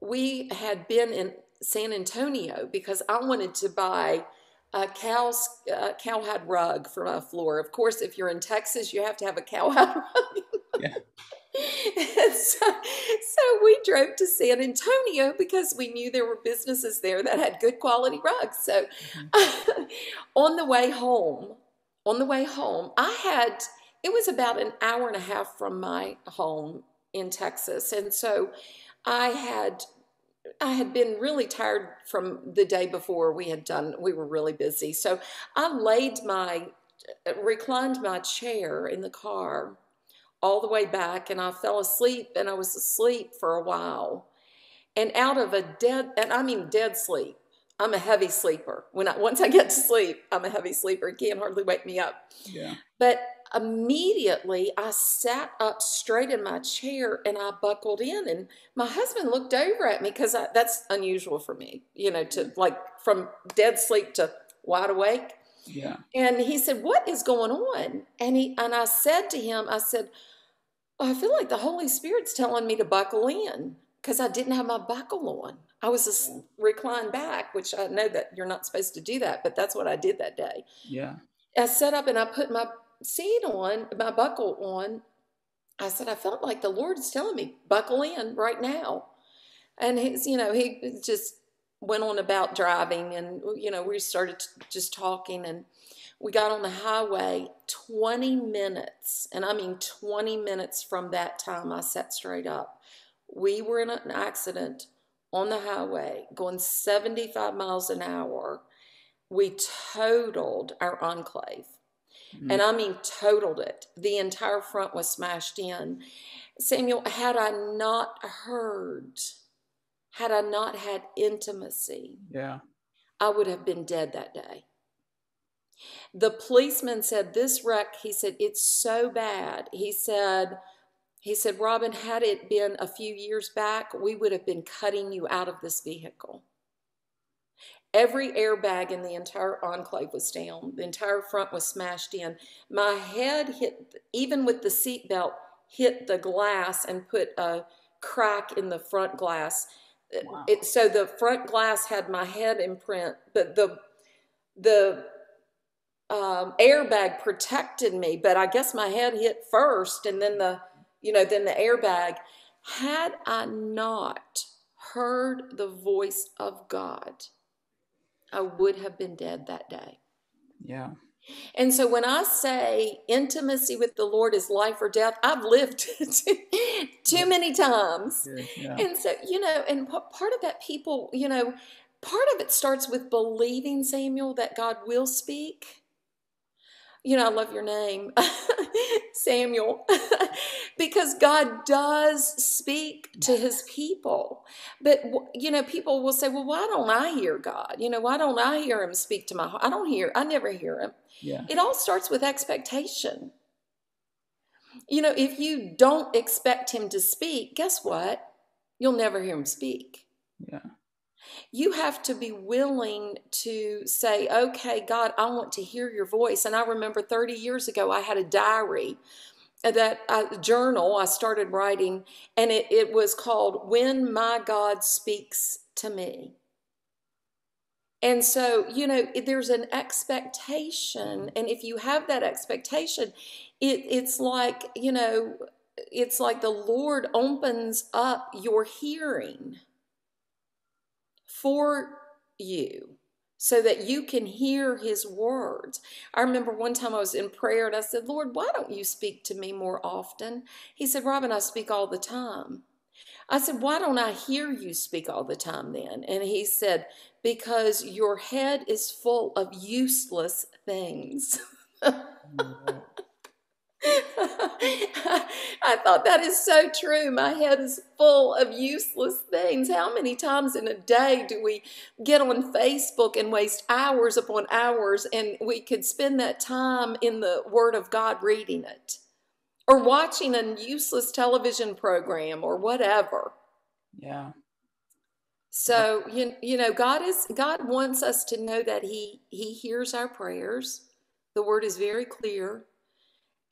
we had been in San Antonio because I wanted to buy a cow's uh, cowhide rug for my floor. Of course, if you're in Texas, you have to have a cowhide *laughs* rug. yeah. so, so we drove to San Antonio because we knew there were businesses there that had good quality rugs. So mm-hmm. *laughs* on the way home, on the way home, I had it was about an hour and a half from my home in Texas. And so I had I had been really tired from the day before we had done, we were really busy. So I laid my, reclined my chair in the car all the way back and I fell asleep and I was asleep for a while. And out of a dead, and I mean dead sleep, I'm a heavy sleeper. When I, once I get to sleep, I'm a heavy sleeper. It can't hardly wake me up. Yeah. But immediately I sat up straight in my chair and I buckled in. And my husband looked over at me because that's unusual for me, you know, to mm-hmm. like from dead sleep to wide awake. Yeah. And he said, "What is going on?" And he and I said to him, I said, oh, "I feel like the Holy Spirit's telling me to buckle in because I didn't have my buckle on. I was just reclined back, which I know that you're not supposed to do that, but that's what I did that day. Yeah. I sat up and I put my seat on, my buckle on, I said, I felt like the Lord is telling me, buckle in right now. And he's, you know, he just went on about driving and, you know, we started just talking and we got on the highway 20 minutes. And I mean, 20 minutes from that time, I sat straight up. We were in an accident on the highway going 75 miles an hour. We totaled our enclave. Mm-hmm. And I mean, totaled it. The entire front was smashed in. Samuel, had I not heard, had I not had intimacy, yeah, I would have been dead that day. The policeman said, This wreck, he said, it's so bad. He said, he said, Robin, had it been a few years back, we would have been cutting you out of this vehicle. Every airbag in the entire enclave was down. The entire front was smashed in. My head hit, even with the seatbelt, hit the glass and put a crack in the front glass. Wow. It, so the front glass had my head imprint, but the the um, airbag protected me. But I guess my head hit first, and then the you know then the airbag. Had I not heard the voice of God, I would have been dead that day. Yeah. And so when I say intimacy with the Lord is life or death, I've lived *laughs* too, many times. Yeah. And so, you know, and part of that, people, you know, part of it starts with believing, Samuel, that God will speak you know, I love your name, *laughs* Samuel, *laughs* because God does speak to his people. But, you know, people will say, well, why don't I hear God? You know, why don't I hear him speak to my heart? I don't hear, I never hear him. Yeah. It all starts with expectation. You know, if you don't expect him to speak, guess what? You'll never hear him speak. Yeah you have to be willing to say, okay, God, I want to hear your voice. And I remember 30 years ago, I had a diary that a journal I started writing, and it, it was called When My God Speaks to Me. And so, you know, there's an expectation. And if you have that expectation, it, it's like, you know, it's like the Lord opens up your hearing for you so that you can hear his words. I remember one time I was in prayer and I said, Lord, why don't you speak to me more often? He said, Robin, I speak all the time. I said, Why don't I hear you speak all the time then? And he said, Because your head is full of useless things. *laughs* Oh, *laughs* I thought that is so true. My head is full of useless things. How many times in a day do we get on Facebook and waste hours upon hours and we could spend that time in the Word of God reading it or watching a useless television program or whatever? Yeah. So you you know God is God wants us to know that he he hears our prayers. The word is very clear.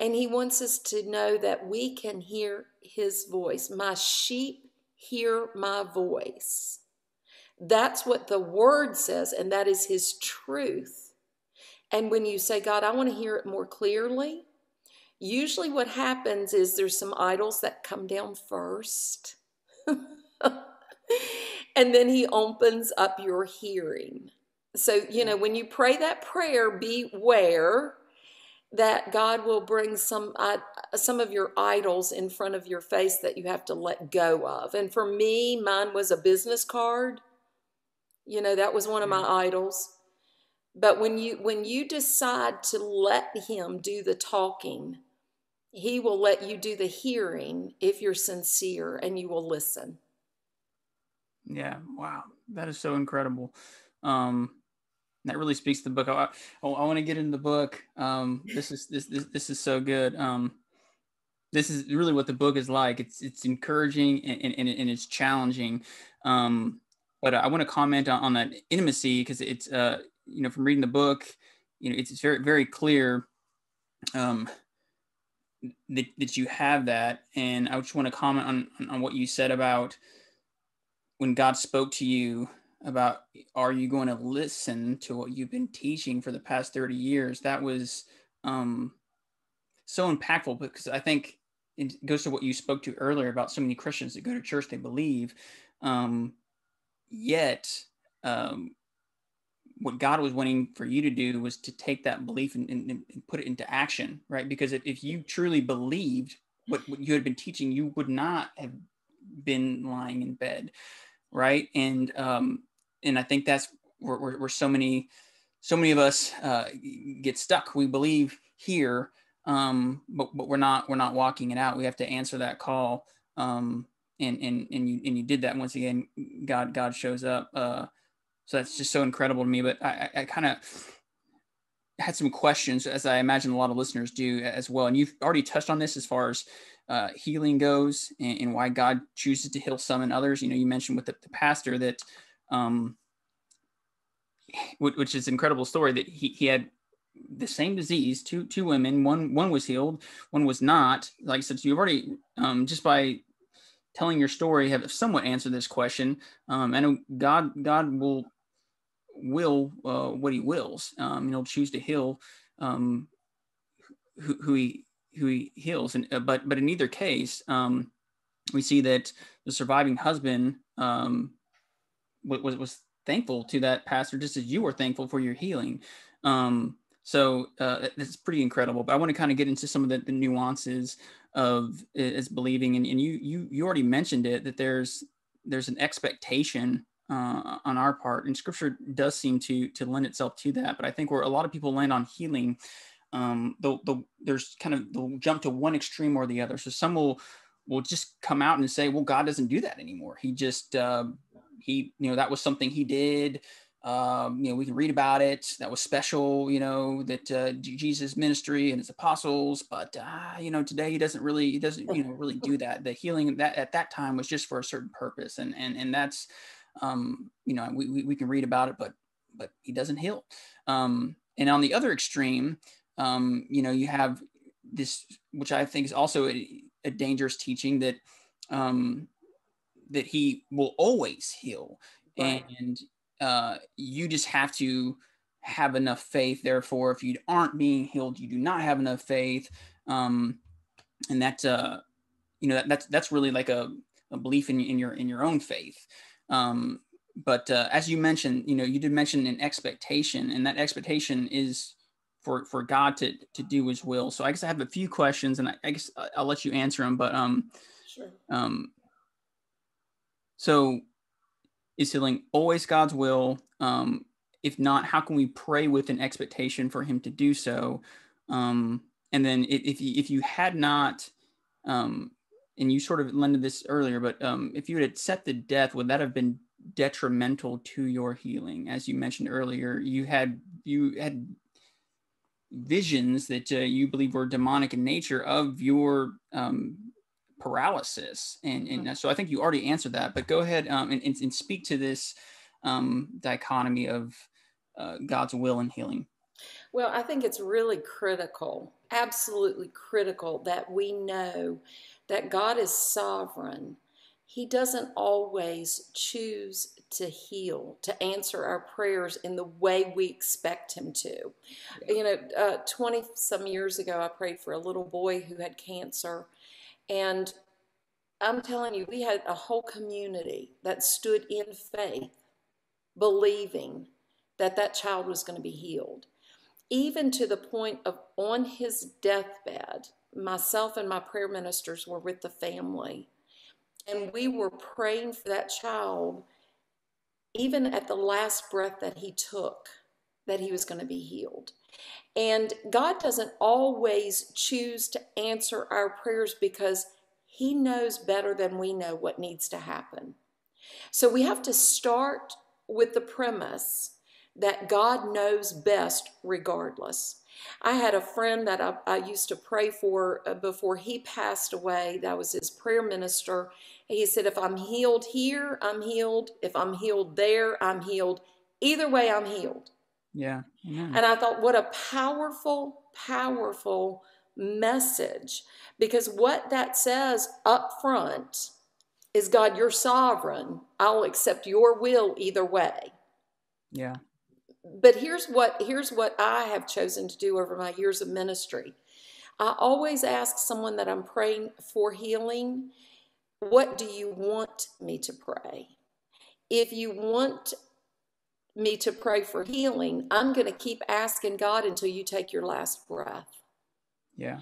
And he wants us to know that we can hear his voice. My sheep hear my voice. That's what the word says, and that is his truth. And when you say, God, I want to hear it more clearly, usually what happens is there's some idols that come down first. *laughs* and then he opens up your hearing. So, you know, when you pray that prayer, beware that God will bring some uh, some of your idols in front of your face that you have to let go of. And for me, mine was a business card. You know, that was one of my mm-hmm. idols. But when you when you decide to let him do the talking, he will let you do the hearing if you're sincere and you will listen. Yeah, wow. That is so incredible. Um that really speaks to the book. I, I, I want to get into the book. Um, this is this, this this is so good. Um, this is really what the book is like. It's it's encouraging and and, and it's challenging. Um, but I want to comment on, on that intimacy because it's uh you know from reading the book, you know it's very very clear. Um, that, that you have that, and I just want to comment on on what you said about when God spoke to you about are you going to listen to what you've been teaching for the past 30 years? That was um, so impactful because i think it goes to what you spoke to earlier about so many christians that go to church they believe um, yet um, what god was wanting for you to do was to take that belief and, and, and put it into action right? Because if, if you truly believed what, what you had been teaching you would not have been lying in bed right? And um, and I think that's where, where, where so many so many of us uh, get stuck. We believe here, um, but but we're not we're not walking it out. We have to answer that call. Um, and and and you and you did that once again. God God shows up. Uh, so that's just so incredible to me. But I, I, I kind of had some questions, as I imagine a lot of listeners do as well. And you've already touched on this as far as uh, healing goes and, and, why God chooses to heal some and others. You know, you mentioned with the, the pastor that um, which is incredible story that he, he had the same disease two two women one one was healed one was not. Like i said you've already um, just by telling your story have somewhat answered this question. Um, god god will will uh, what he wills. Um, and he'll choose to heal um, who, who he who he heals. And uh, but but in either case um, we see that the surviving husband um, was, was thankful to that pastor just as you were thankful for your healing. Um, so uh, it's pretty incredible. But I want to kind of get into some of the, the nuances of is believing, and, and you you you already mentioned it that there's there's an expectation uh, on our part, and Scripture does seem to to lend itself to that. But I think where a lot of people land on healing, um, the, the there's kind of they'll jump to one extreme or the other. So some will will just come out and say, well, God doesn't do that anymore. He just uh, he you know that was something he did. Um, you know we can read about it. That was special you know that uh, jesus ministry and his apostles. But uh, you know today he doesn't really he doesn't you know really do that. The healing that at that time was just for a certain purpose. And and and that's um, you know we, we, we can read about it but but he doesn't heal. Um, and on the other extreme um, you know you have this which i think is also a, a dangerous teaching that um, that he will always heal. Right. and uh, you just have to have enough faith. Therefore if you aren't being healed you do not have enough faith. Um, and that's uh you know that, that's that's really like a, a belief in, in your in your own faith. Um, but uh, as you mentioned you know you did mention an expectation and that expectation is for for god to to do his will. So i guess i have a few questions and i, I guess i'll let you answer them but um sure. um so is healing always God's will? Um, if not, how can we pray with an expectation for him to do so? Um, and then if you if you had not um, and you sort of lended this earlier, but um, if you had accepted death, would that have been detrimental to your healing? As you mentioned earlier, you had you had visions that uh, you believe were demonic in nature of your um, paralysis, and and mm-hmm. so I think you already answered that. But go ahead um, and, and, and, speak to this um, dichotomy of uh, God's will and healing. Well, I think it's really critical, absolutely critical, that we know that God is sovereign. He doesn't always choose to heal, to answer our prayers in the way we expect Him to. You know, 20 uh, some years ago, I prayed for a little boy who had cancer. And I'm telling you, we had a whole community that stood in faith, believing that that child was going to be healed even to the point of on his deathbed, myself and my prayer ministers were with the family. And we were praying for that child, even at the last breath that he took, that he was going to be healed. And God doesn't always choose to answer our prayers because he knows better than we know what needs to happen. So we have to start with the premise that God knows best regardless. I had a friend that I, I used to pray for uh, before he passed away. That was his prayer minister. He said, If I'm healed here, I'm healed. If I'm healed there, I'm healed. Either way, I'm healed. Yeah. And I thought, what a powerful, powerful message. Because what that says up front is God, you're sovereign. I'll accept your will either way. Yeah but here's what here's what I have chosen to do over my years of ministry. I always ask someone that I'm praying for healing, what do you want me to pray? If you want me to pray for healing, I'm going to keep asking God until you take your last breath. Yeah.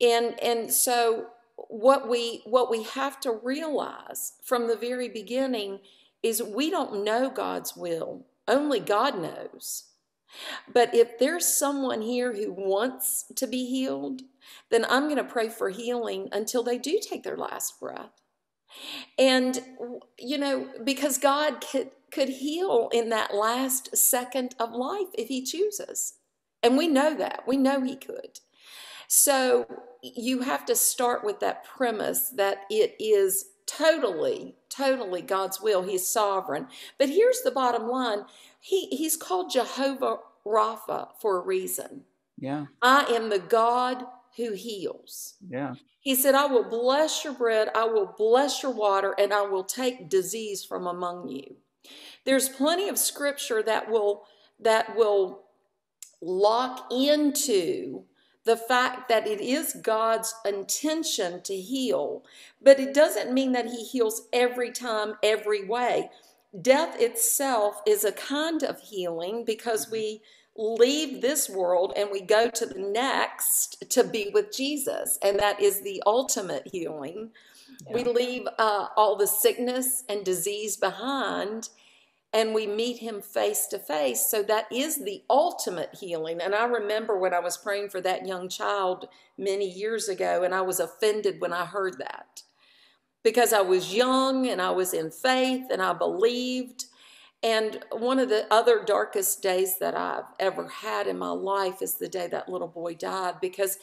And and so what we what we have to realize from the very beginning is we don't know God's will. Only God knows. But if there's someone here who wants to be healed, then I'm going to pray for healing until they do take their last breath. And, you know, because God could, could heal in that last second of life if He chooses. And we know that. We know He could. So you have to start with that premise that it is totally, totally God's will. He's sovereign. But here's the bottom line he, He's called Jehovah Rapha for a reason. Yeah. I am the God who heals. Yeah. He said, I will bless your bread, I will bless your water, and I will take disease from among you. There's plenty of scripture that will that will lock into the fact that it is God's intention to heal, but it doesn't mean that He heals every time, every way. Death itself is a kind of healing because we leave this world and we go to the next to be with Jesus, and that is the ultimate healing. Yeah. We leave uh, all the sickness and disease behind and we meet him face to face. So that is the ultimate healing. And I remember when I was praying for that young child many years ago, and I was offended when I heard that because I was young and I was in faith and I believed. And one of the other darkest days that I've ever had in my life is the day that little boy died because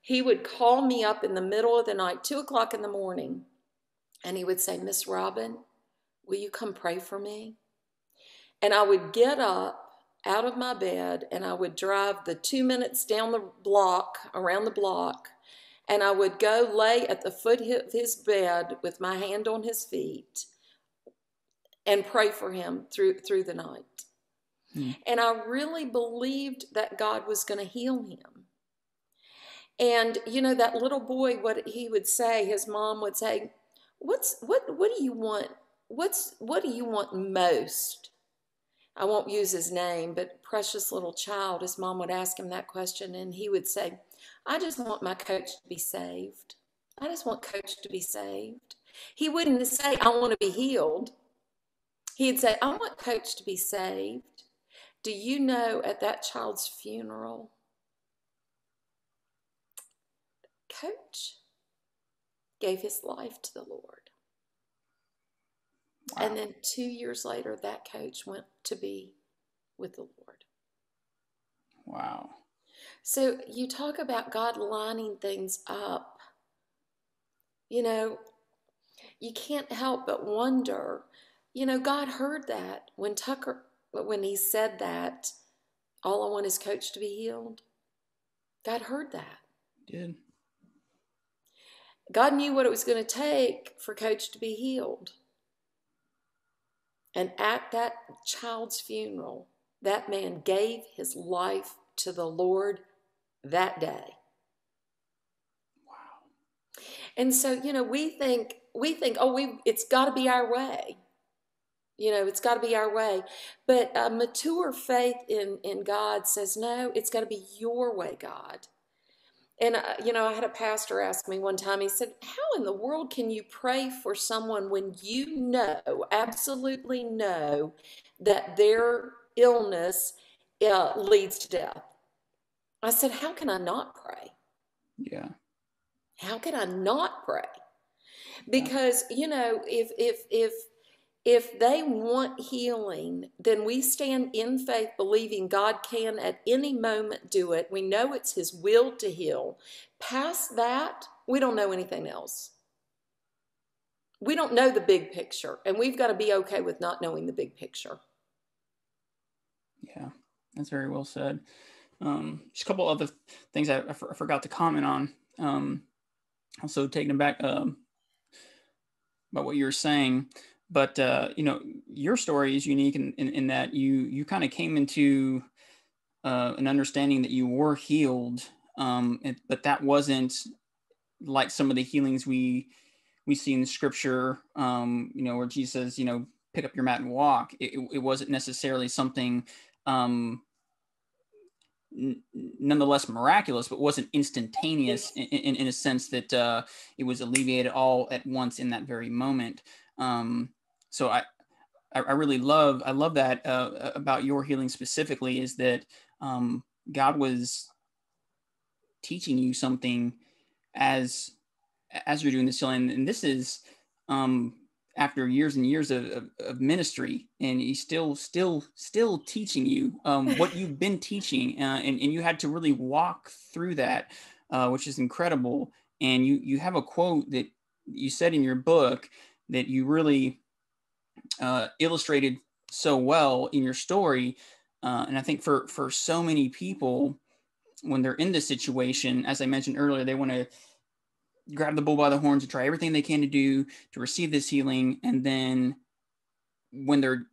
he would call me up in the middle of the night, two o'clock in the morning, and he would say, Miss Robin, will you come pray for me? And I would get up out of my bed and I would drive the two minutes down the block, around the block, and I would go lay at the foot of his bed with my hand on his feet and pray for him through through the night. Hmm. And I really believed that God was going to heal him. And you know that little boy what he would say, his mom would say, "What's what what do you want? What's what do you want most?" I won't use his name, but precious little child, his mom would ask him that question, and he would say, I just want my coach to be saved. I just want coach to be saved. He wouldn't say, I want to be healed. He'd say, I want coach to be saved. Do you know at that child's funeral, coach gave his life to the Lord. Wow. And then two years later, that coach went to be with the Lord. Wow. So you talk about God lining things up. You know, you can't help but wonder, you know, God heard that when Tucker, when he said that, all I want is coach to be healed. God heard that. He did. God knew what it was going to take for coach to be healed. And at that child's funeral, that man gave his life to the Lord that day. Wow. And so, you know, we think we think, oh, we it's got to be our way. You know, it's got to be our way. But a mature faith in in God says, no, it's got to be your way, God. And, uh, you know, I had a pastor ask me one time, he said, How in the world can you pray for someone when you know, absolutely know, that their illness uh, leads to death? I said, How can I not pray? Yeah. How can I not pray? Because, you know, if, if, if, if they want healing, then we stand in faith believing God can at any moment do it. We know it's His will to heal. Past that, we don't know anything else. We don't know the big picture, and we've got to be okay with not knowing the big picture. Yeah, that's very well said. Um, just a couple other things I, I, for, I forgot to comment on. Um, also, taking back um, what you were saying, but uh, you know, your story is unique in, in, in that you you kind of came into uh, an understanding that you were healed, um, but that wasn't like some of the healings we we see in the scripture. Um, you know, where Jesus says, you know, pick up your mat and walk. It, it, it wasn't necessarily something um, nonetheless miraculous, but wasn't instantaneous in, in, in a sense that uh, it was alleviated all at once in that very moment. Um, so I, I really love, I love that uh, about your healing specifically is that um, God was teaching you something as as you're doing this healing, and this is um, after years and years of, of, of, ministry and he's still still still teaching you um, what you've been *laughs* teaching uh, and, and you had to really walk through that uh, which is incredible. And you you have a quote that you said in your book that you really uh, illustrated so well in your story. Uh, and i think for for so many people when they're in this situation as i mentioned earlier they want to grab the bull by the horns and try everything they can to do to receive this healing. And then when they're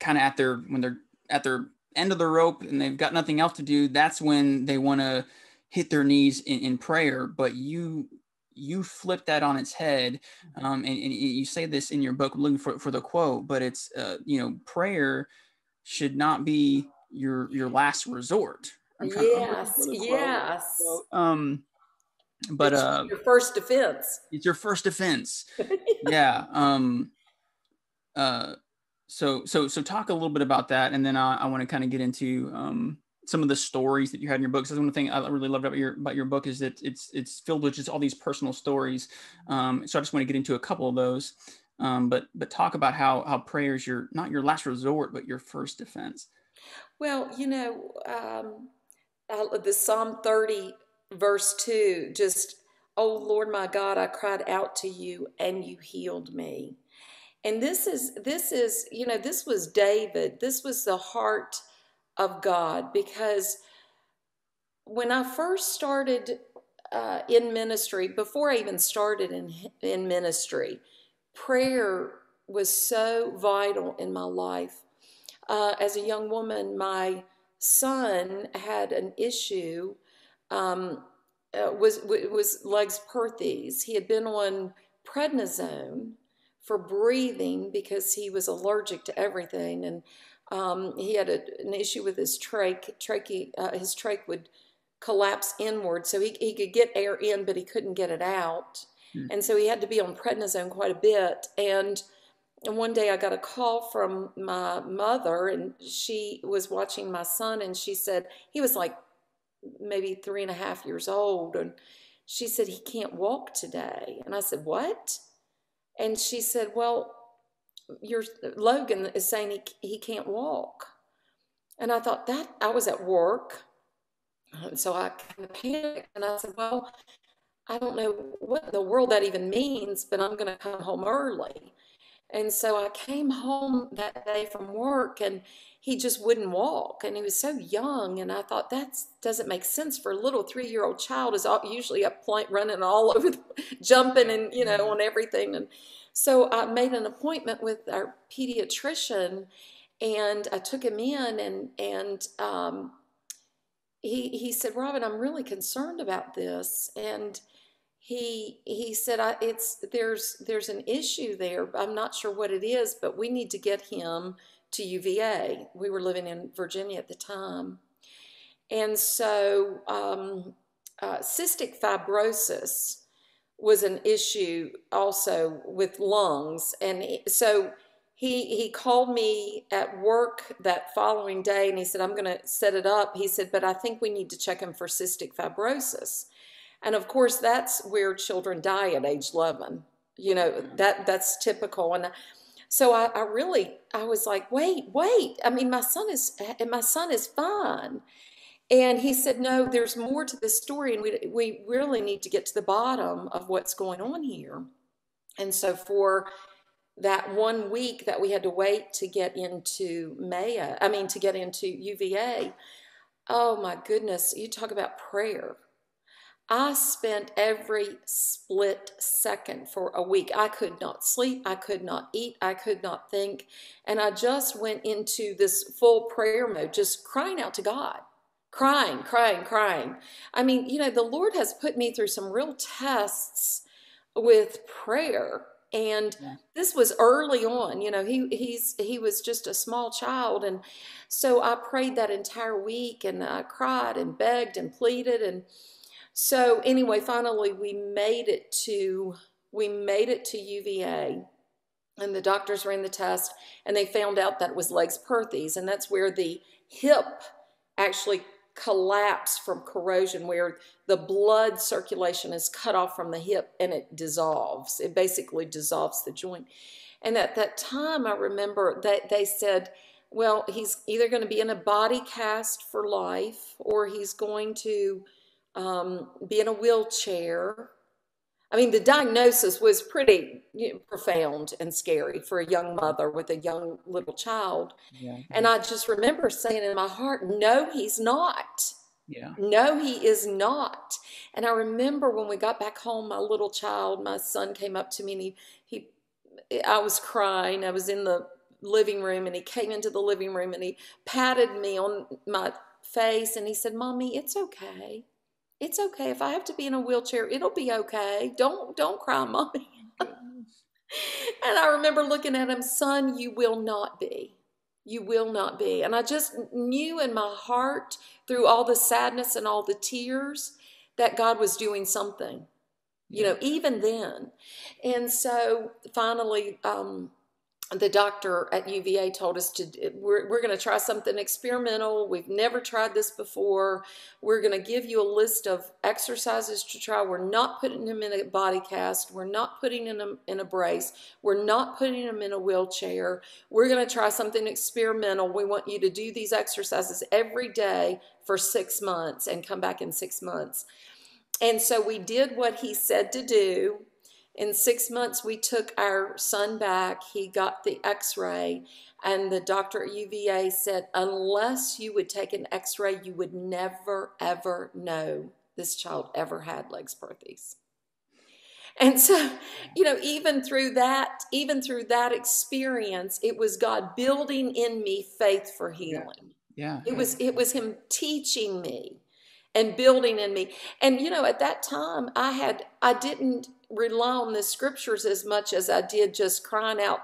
kind of at their when they're at their end of the rope and they've got nothing else to do that's when they want to hit their knees in, in, prayer. But you you flip that on its head um, and, and, you say this in your book I'm looking for, for the quote but it's uh, you know prayer should not be your your last resort. Yes yes. Um but it's uh your first defense. it's your first defense. *laughs* Yeah um uh so so so talk a little bit about that and then i, I want to kind of get into um some of the stories that you had in your books. That's one thing I really loved about your about your book is that it's it's filled with just all these personal stories. Um, so I just want to get into a couple of those. Um, but but talk about how how prayer is your not your last resort, but your first defense. Well, you know, um, the Psalm thirty verse 2 just oh lord my god i cried out to you and you healed me and this is this is you know this was david this was the heart of god because when i first started uh, in ministry before i even started in in ministry prayer was so vital in my life uh, as a young woman my son had an issue um, uh, was was legs Perthes. He had been on prednisone for breathing because he was allergic to everything, and um, he had a, an issue with his trach. Trachea, uh, his trach would collapse inward, so he he could get air in, but he couldn't get it out, hmm. and so he had to be on prednisone quite a bit. And and one day I got a call from my mother, and she was watching my son, and she said he was like maybe three and a half years old. And she said, He can't walk today. And I said, What? And she said, Well, your Logan is saying he, he can't walk. And I thought that I was at work. And so I kind of panicked and I said, Well, I don't know what in the world that even means, but I'm going to come home early. And so I came home that day from work and he just wouldn't walk and he was so young and i thought that doesn't make sense for a little three-year-old child is usually a point running all *laughs* over the, jumping and you know mm-hmm. on everything and so i made an appointment with our pediatrician and i took him in and and um, he he said robin i'm really concerned about this and he he said I, it's there's there's an issue there i'm not sure what it is but we need to get him to UVA. We were living in Virginia at the time. And so um, uh, cystic fibrosis was an issue also with lungs. And so he, he called me at work that following day and he said, I'm going to set it up. He said, but I think we need to check him for cystic fibrosis. And of course, that's where children die at age 11. You know, mm-hmm. that that's typical. And so I, I really, I was like, wait, wait. I mean, my son is, my son is fine. And he said, no, there's more to this story, and we, we really need to get to the bottom of what's going on here. And so for that one week that we had to wait to get into Mayo, I mean, to get into UVA, oh my goodness, you talk about prayer. I spent every split second for a week. I could not sleep. I could not eat. I could not think. And I just went into this full prayer mode, just crying out to God, crying, crying, crying. I mean, you know, the Lord has put me through some real tests with prayer. And yeah. this was early on, you know, he he's he was just a small child. And so I prayed that entire week and I cried and begged and pleaded and so anyway, finally we made it to we made it to UVA and the doctors ran the test and they found out that it was Legg-Perthes and that's where the hip actually collapsed from corrosion where the blood circulation is cut off from the hip and it dissolves it basically dissolves the joint and at that time i remember that they said well he's either going to be in a body cast for life or he's going to um, be in a wheelchair. I mean, the diagnosis was pretty you know, profound and scary for a young mother with a young little child. Yeah. And I just remember saying in my heart, no, he's not. Yeah. No, he is not. And I remember when we got back home, my little child, my son came up to me and he, he I was crying. I was in the living room and he came into the living room and he patted me on my face and he said, Mommy, it's okay it's okay if I have to be in a wheelchair. It'll be okay. Don't don't cry, mommy. *laughs* and I remember looking at him, son, you will not be. You will not be. And I just knew in my heart through all the sadness and all the tears that God was doing something. You know, even then. And so finally, um, the doctor at UVA told us to we're, we're going to try something experimental. We've never tried this before. We're going to give you a list of exercises to try. We're not putting him in a body cast. We're not putting him in a brace. We're not putting him in a wheelchair. We're going to try something experimental. We want you to do these exercises every day for six months and come back in six months. And so we did what he said to do in six months, we took our son back. He got the x ray, and the doctor at UVA said, unless you would take an x ray, you would never, ever know this child ever had Legg-Perthes. And so, you know, even through that, even through that experience, it was God building in me faith for healing. Yeah. yeah. It was it was him teaching me and building in me. And you know, at that time I had I didn't rely on the scriptures as much as I did just crying out,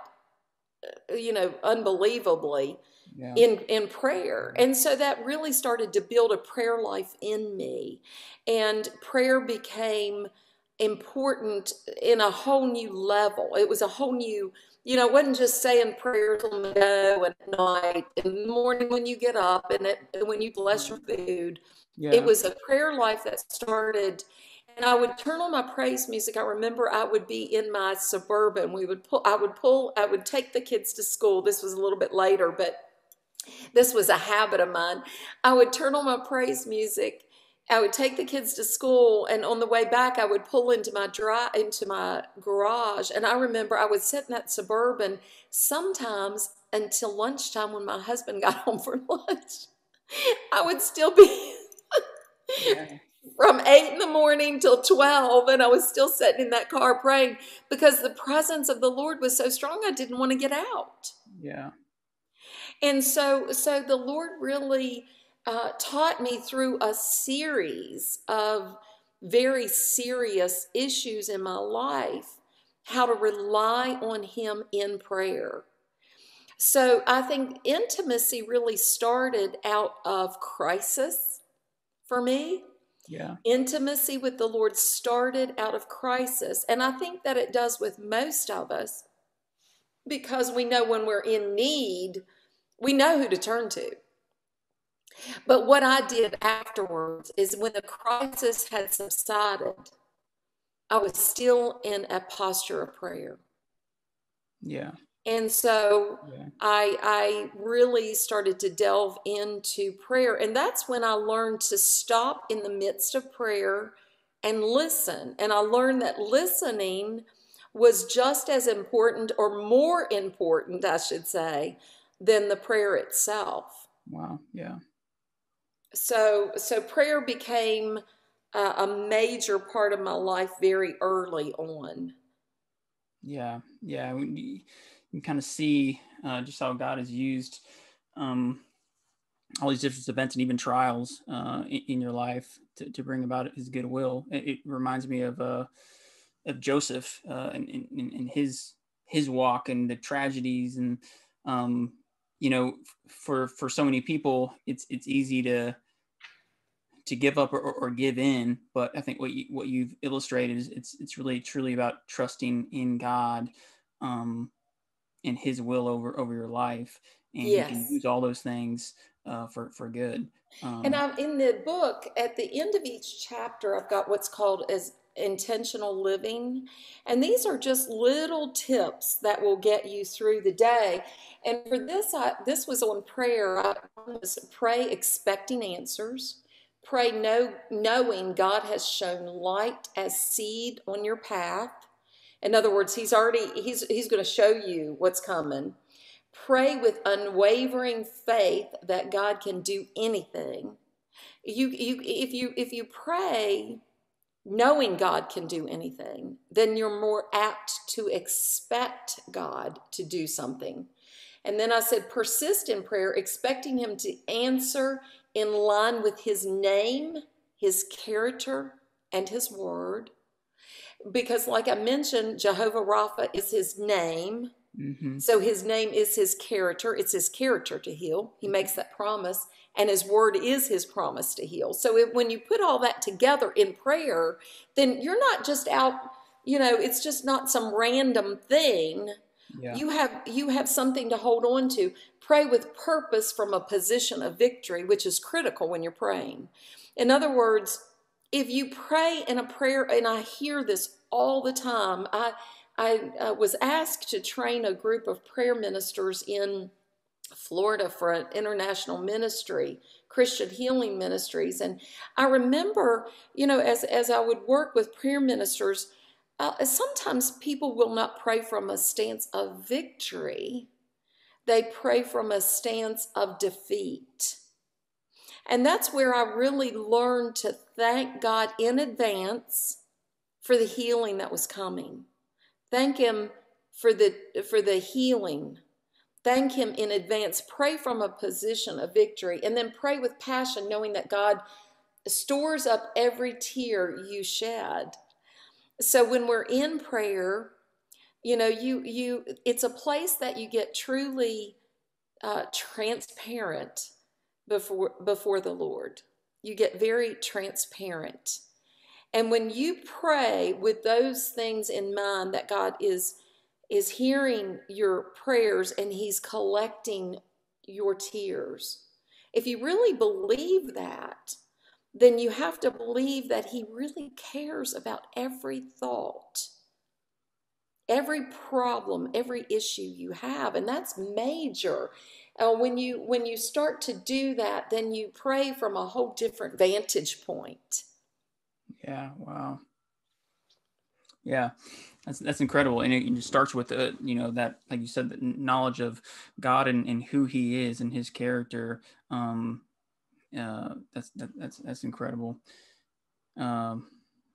you know, unbelievably yeah. in in prayer. And so that really started to build a prayer life in me. And prayer became important in a whole new level. It was a whole new, you know, it wasn't just saying prayers on the go and at night, in the morning when you get up and it, when you bless your food. Yeah. It was a prayer life that started and I would turn on my praise music. I remember I would be in my suburban. We would pull, I would pull, I would take the kids to school. This was a little bit later, but this was a habit of mine. I would turn on my praise music. I would take the kids to school, and on the way back, I would pull into my dry into my garage. And I remember I would sit in that suburban sometimes until lunchtime when my husband got *laughs* home for lunch. I would still be from eight in the morning till 12, and I was still sitting in that car praying because the presence of the Lord was so strong, I didn't want to get out. Yeah. And so, so the Lord really uh, taught me through a series of very serious issues in my life how to rely on Him in prayer. So I think intimacy really started out of crisis for me. Yeah. Intimacy with the Lord started out of crisis. And I think that it does with most of us because we know when we're in need, we know who to turn to. But what I did afterwards is when the crisis had subsided, I was still in a posture of prayer. Yeah. And so yeah. I I really started to delve into prayer and that's when I learned to stop in the midst of prayer and listen. And I learned that listening was just as important or more important, I should say, than the prayer itself. Wow, yeah. So so prayer became uh, a major part of my life very early on. Yeah, yeah. You, kind of see uh, just how God has used um, all these different events and even trials uh, in, in, your life to, to bring about His goodwill. It, it reminds me of uh, of Joseph uh, and in, in, his his walk and the tragedies and um, you know, for for so many people, it's it's easy to to give up or, or give in. But I think what you what you've illustrated is it's it's really truly about trusting in God, um, and His will over over your life, and yes. you can use all those things uh, for for good. Um, and I'm in the book at the end of each chapter. I've got what's called as intentional living. And these are just little tips that will get you through the day. And for this, I, this was on prayer. I was pray expecting answers. Pray know, knowing God has shown light as seed on your path. In other words, He's already He's He's going to show you what's coming. Pray with unwavering faith that God can do anything. You, you if you if you pray knowing God can do anything, then you're more apt to expect God to do something. And then I said, persist in prayer, expecting Him to answer in line with His name, His character, and His word. Because, like I mentioned, Jehovah Rapha is His name. Mm-hmm. So His name is His character. It's His character to heal. He makes that promise and his word is his promise to heal. So if, when you put all that together in prayer, then you're not just out, you know, it's just not some random thing. Yeah. You have you have something to hold on to. Pray with purpose from a position of victory, which is critical when you're praying. In other words, if you pray in a prayer, and I hear this all the time, I I was asked to train a group of prayer ministers in Florida for an international ministry, Christian Healing Ministries. And I remember, you know, as, as I would work with prayer ministers, uh, sometimes people will not pray from a stance of victory, they pray from a stance of defeat. And that's where I really learned to thank God in advance for the healing that was coming. Thank Him for the, for the healing Thank Him in advance. Pray from a position of victory. And then pray with passion, knowing that God stores up every tear you shed. So when we're in prayer, you know, you you it's a place that you get truly uh, transparent before before the Lord. You get very transparent. And when you pray with those things in mind that God is is hearing your prayers and he's collecting your tears. If you really believe that, then you have to believe that He really cares about every thought, every problem, every issue you have. And that's major. Uh, when you when you start to do that, then you pray from a whole different vantage point. Yeah. Wow. Yeah, that's that's incredible, and it, it starts with the you know that like you said, the knowledge of God and, and who He is and His character. Um, uh, that's that, that's that's incredible. Um,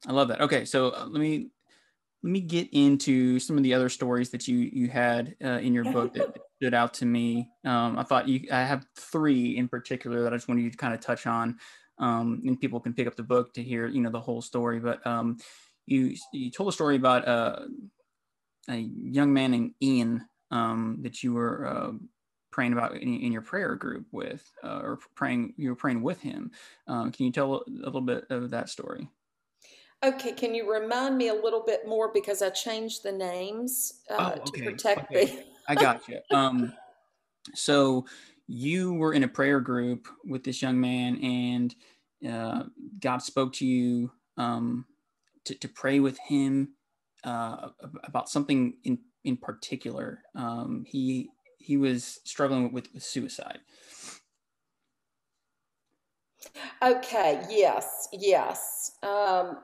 I love that. Okay, so uh, let me let me get into some of the other stories that you you had uh, in your book that stood out to me. Um, I thought you I have three in particular that I just wanted you to kind of touch on, um, and people can pick up the book to hear you know the whole story. But um, you you told a story about uh, a young man named Ian um, that you were uh, praying about in, in, your prayer group with, uh, or praying you were praying with him. Um, can you tell a little bit of that story? Okay, can you remind me a little bit more because I changed the names uh, oh, okay. to protect okay. I got you. Um, so you were in a prayer group with this young man, and uh, God spoke to you um, to, to pray with him uh, about something in in particular. Um, he he was struggling with, with suicide. Okay. Yes. Yes. Um,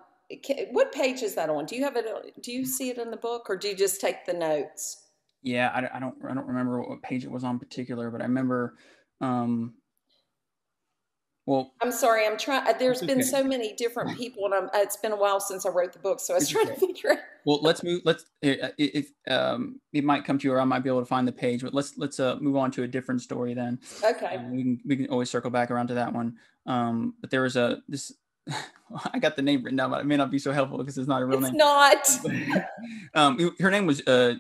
what page is that on? Do you have it? Do you see it in the book, or do you just take the notes? Yeah, I, I don't. I don't remember what page it was on particular, but I remember um, well, I'm sorry. I'm trying. Uh, there's been okay. so many different people, and I'm, uh, it's been a while since I wrote the book, so I was it's trying okay. to figure out. Well, let's move. Let's. If um, it might come to you, or I might be able to find the page, but let's let's uh, move on to a different story then. Okay. Um, we can we can always circle back around to that one. Um, but there was a this. *laughs* I got the name written down, but it may not be so helpful because it's not a real it's name. Not. *laughs* um, her name was uh,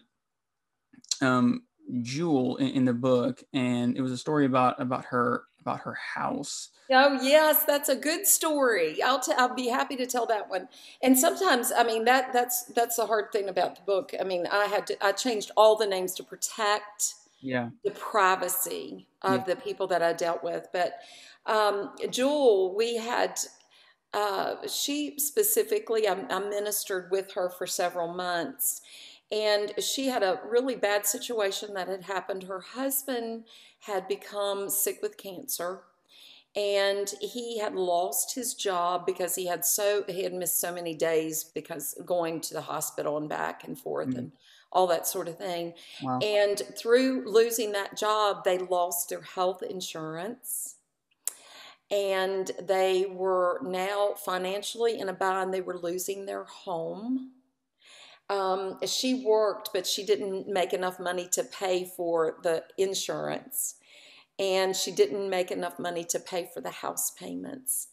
um, Jewel in, in the book, and it was a story about about her about her house. Oh yes, that's a good story. I'll t- I'll be happy to tell that one. And sometimes, I mean that that's that's the hard thing about the book. I mean, I had to I changed all the names to protect yeah the privacy of yeah. the people that I dealt with. But um, Jewel, we had uh, she specifically, I, I ministered with her for several months. And she had a really bad situation that had happened. Her husband had become sick with cancer and he had lost his job because he had so he had missed so many days because going to the hospital and back and forth mm. and all that sort of thing. Wow. And through losing that job, they lost their health insurance. And they were now financially in a bind. They were losing their home. Um, she worked, but she didn't make enough money to pay for the insurance. And she didn't make enough money to pay for the house payments.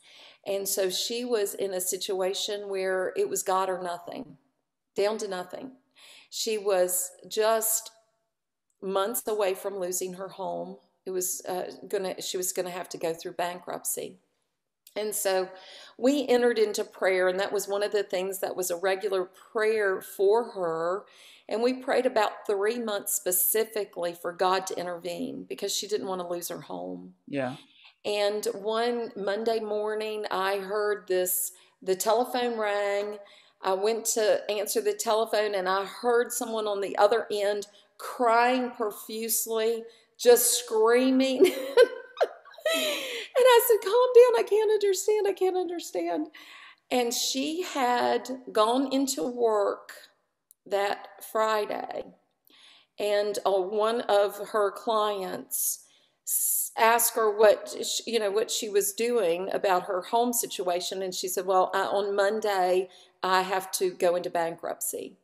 And so she was in a situation where it was God or nothing, down to nothing. She was just months away from losing her home. It was uh, gonna. She was gonna have to go through bankruptcy. And so we entered into prayer, and that was one of the things that was a regular prayer for her. And we prayed about three months specifically for God to intervene because she didn't want to lose her home. Yeah. And one Monday morning, I heard this the telephone rang. I went to answer the telephone, and I heard someone on the other end crying profusely, just screaming. *laughs* And I said, Calm down. I can't understand. I can't understand. And she had gone into work that Friday, and uh, one of her clients asked her what you know what she was doing about her home situation, and she said, "Well, uh, on Monday I have to go into bankruptcy."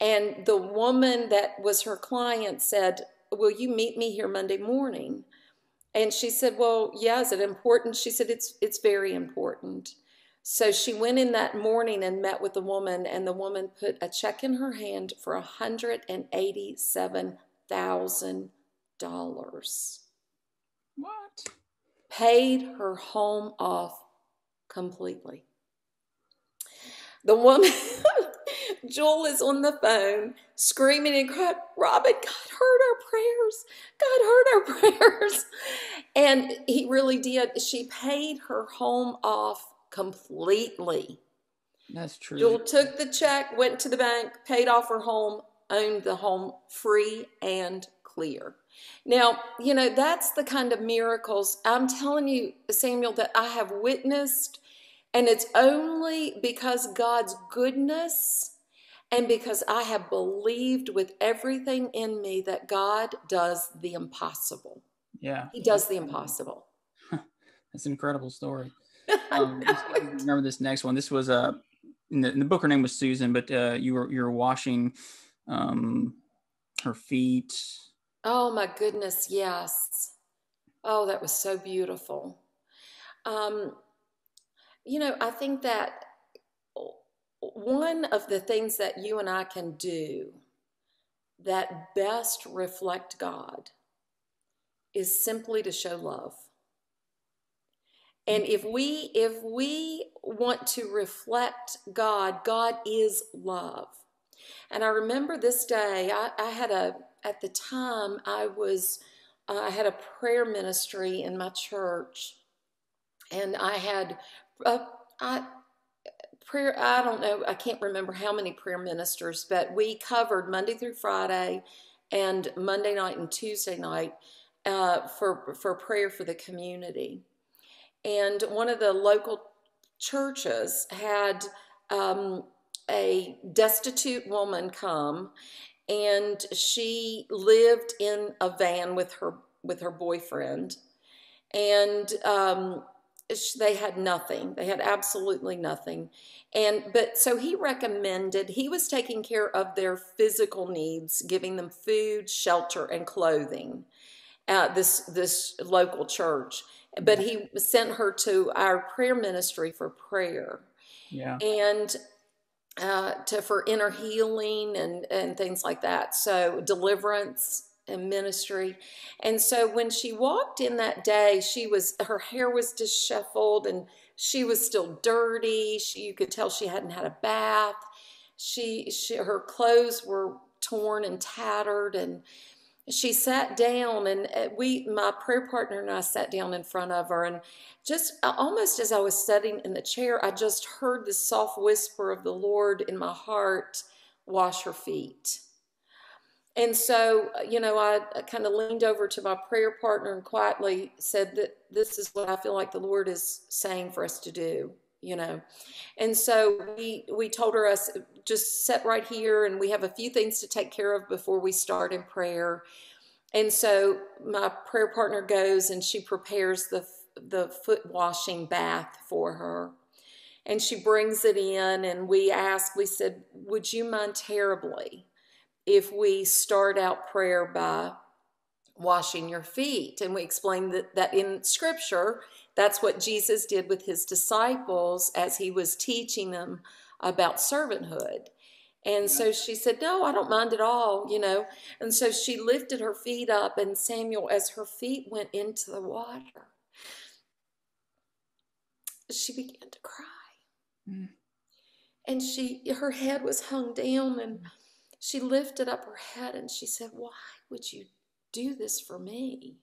And the woman that was her client said, "Will you meet me here Monday morning?" And she said, "Well, yeah, is it important?" She said, "It's it's very important." So she went in that morning and met with the woman, and the woman put a check in her hand for a hundred and eighty-seven thousand dollars. What? Paid her home off completely. The woman *laughs* Jewel is on the phone screaming and crying, Robin, God heard our prayers. God heard our *laughs* prayers. and he really did. She paid her home off completely. That's true. Jewel took the check, went to the bank, paid off her home, owned the home free and clear. Now, you know, that's the kind of miracles I'm telling you, Samuel, that I have witnessed. And it's only because God's goodness and because I have believed with everything in me that God does the impossible. Yeah. He does the impossible. *laughs* That's an incredible story. *laughs* Um, remember this next one. This was a uh, in the, in the book. Her name was Susan, but uh, you were you were washing um, her feet. Oh my goodness, yes. Oh, that was so beautiful. Um, you know, I think that one of the things that you and I can do that best reflect God is simply to show love. And if we if we want to reflect God, God is love. And I remember this day, I, I had a at the time I was uh, I had a prayer ministry in my church, and I had uh, I prayer I don't know I can't remember how many prayer ministers, but we covered Monday through Friday and Monday night and Tuesday night uh, for for prayer for the community. And one of the local churches had um, a destitute woman come, and she lived in a van with her with her boyfriend, and um, they had nothing. They had absolutely nothing. And but so he recommended he was taking care of their physical needs, giving them food, shelter, and clothing at this this local church but he sent her to our prayer ministry for prayer. Yeah. And uh, to for inner healing and and things like that. So deliverance ministry. And so when she walked in that day, she was her hair was disheveled and she was still dirty. She, you could tell she hadn't had a bath. She, she her clothes were torn and tattered and she sat down and uh, we my prayer partner and i sat down in front of her and just uh, almost as i was sitting in the chair i just heard the soft whisper of the lord in my heart wash her feet and so uh, you know i kind of leaned over to my prayer partner and quietly said that this is what i feel like the lord is saying for us to do you know? And so we we told her us just sit right here and we have a few things to take care of before we start in prayer. And so my prayer partner goes and she prepares the the foot washing bath for her. And she brings it in and we asked we said would you mind terribly if we start out prayer by washing your feet and we explained that, that in scripture that's what Jesus did with his disciples as he was teaching them about servanthood. And so she said, No, I don't mind at all, you know. And so she lifted her feet up, and Samuel, as her feet went into the water, she began to cry. Mm. And she her head was hung down and she lifted up her head and she said, Why would you do this for me?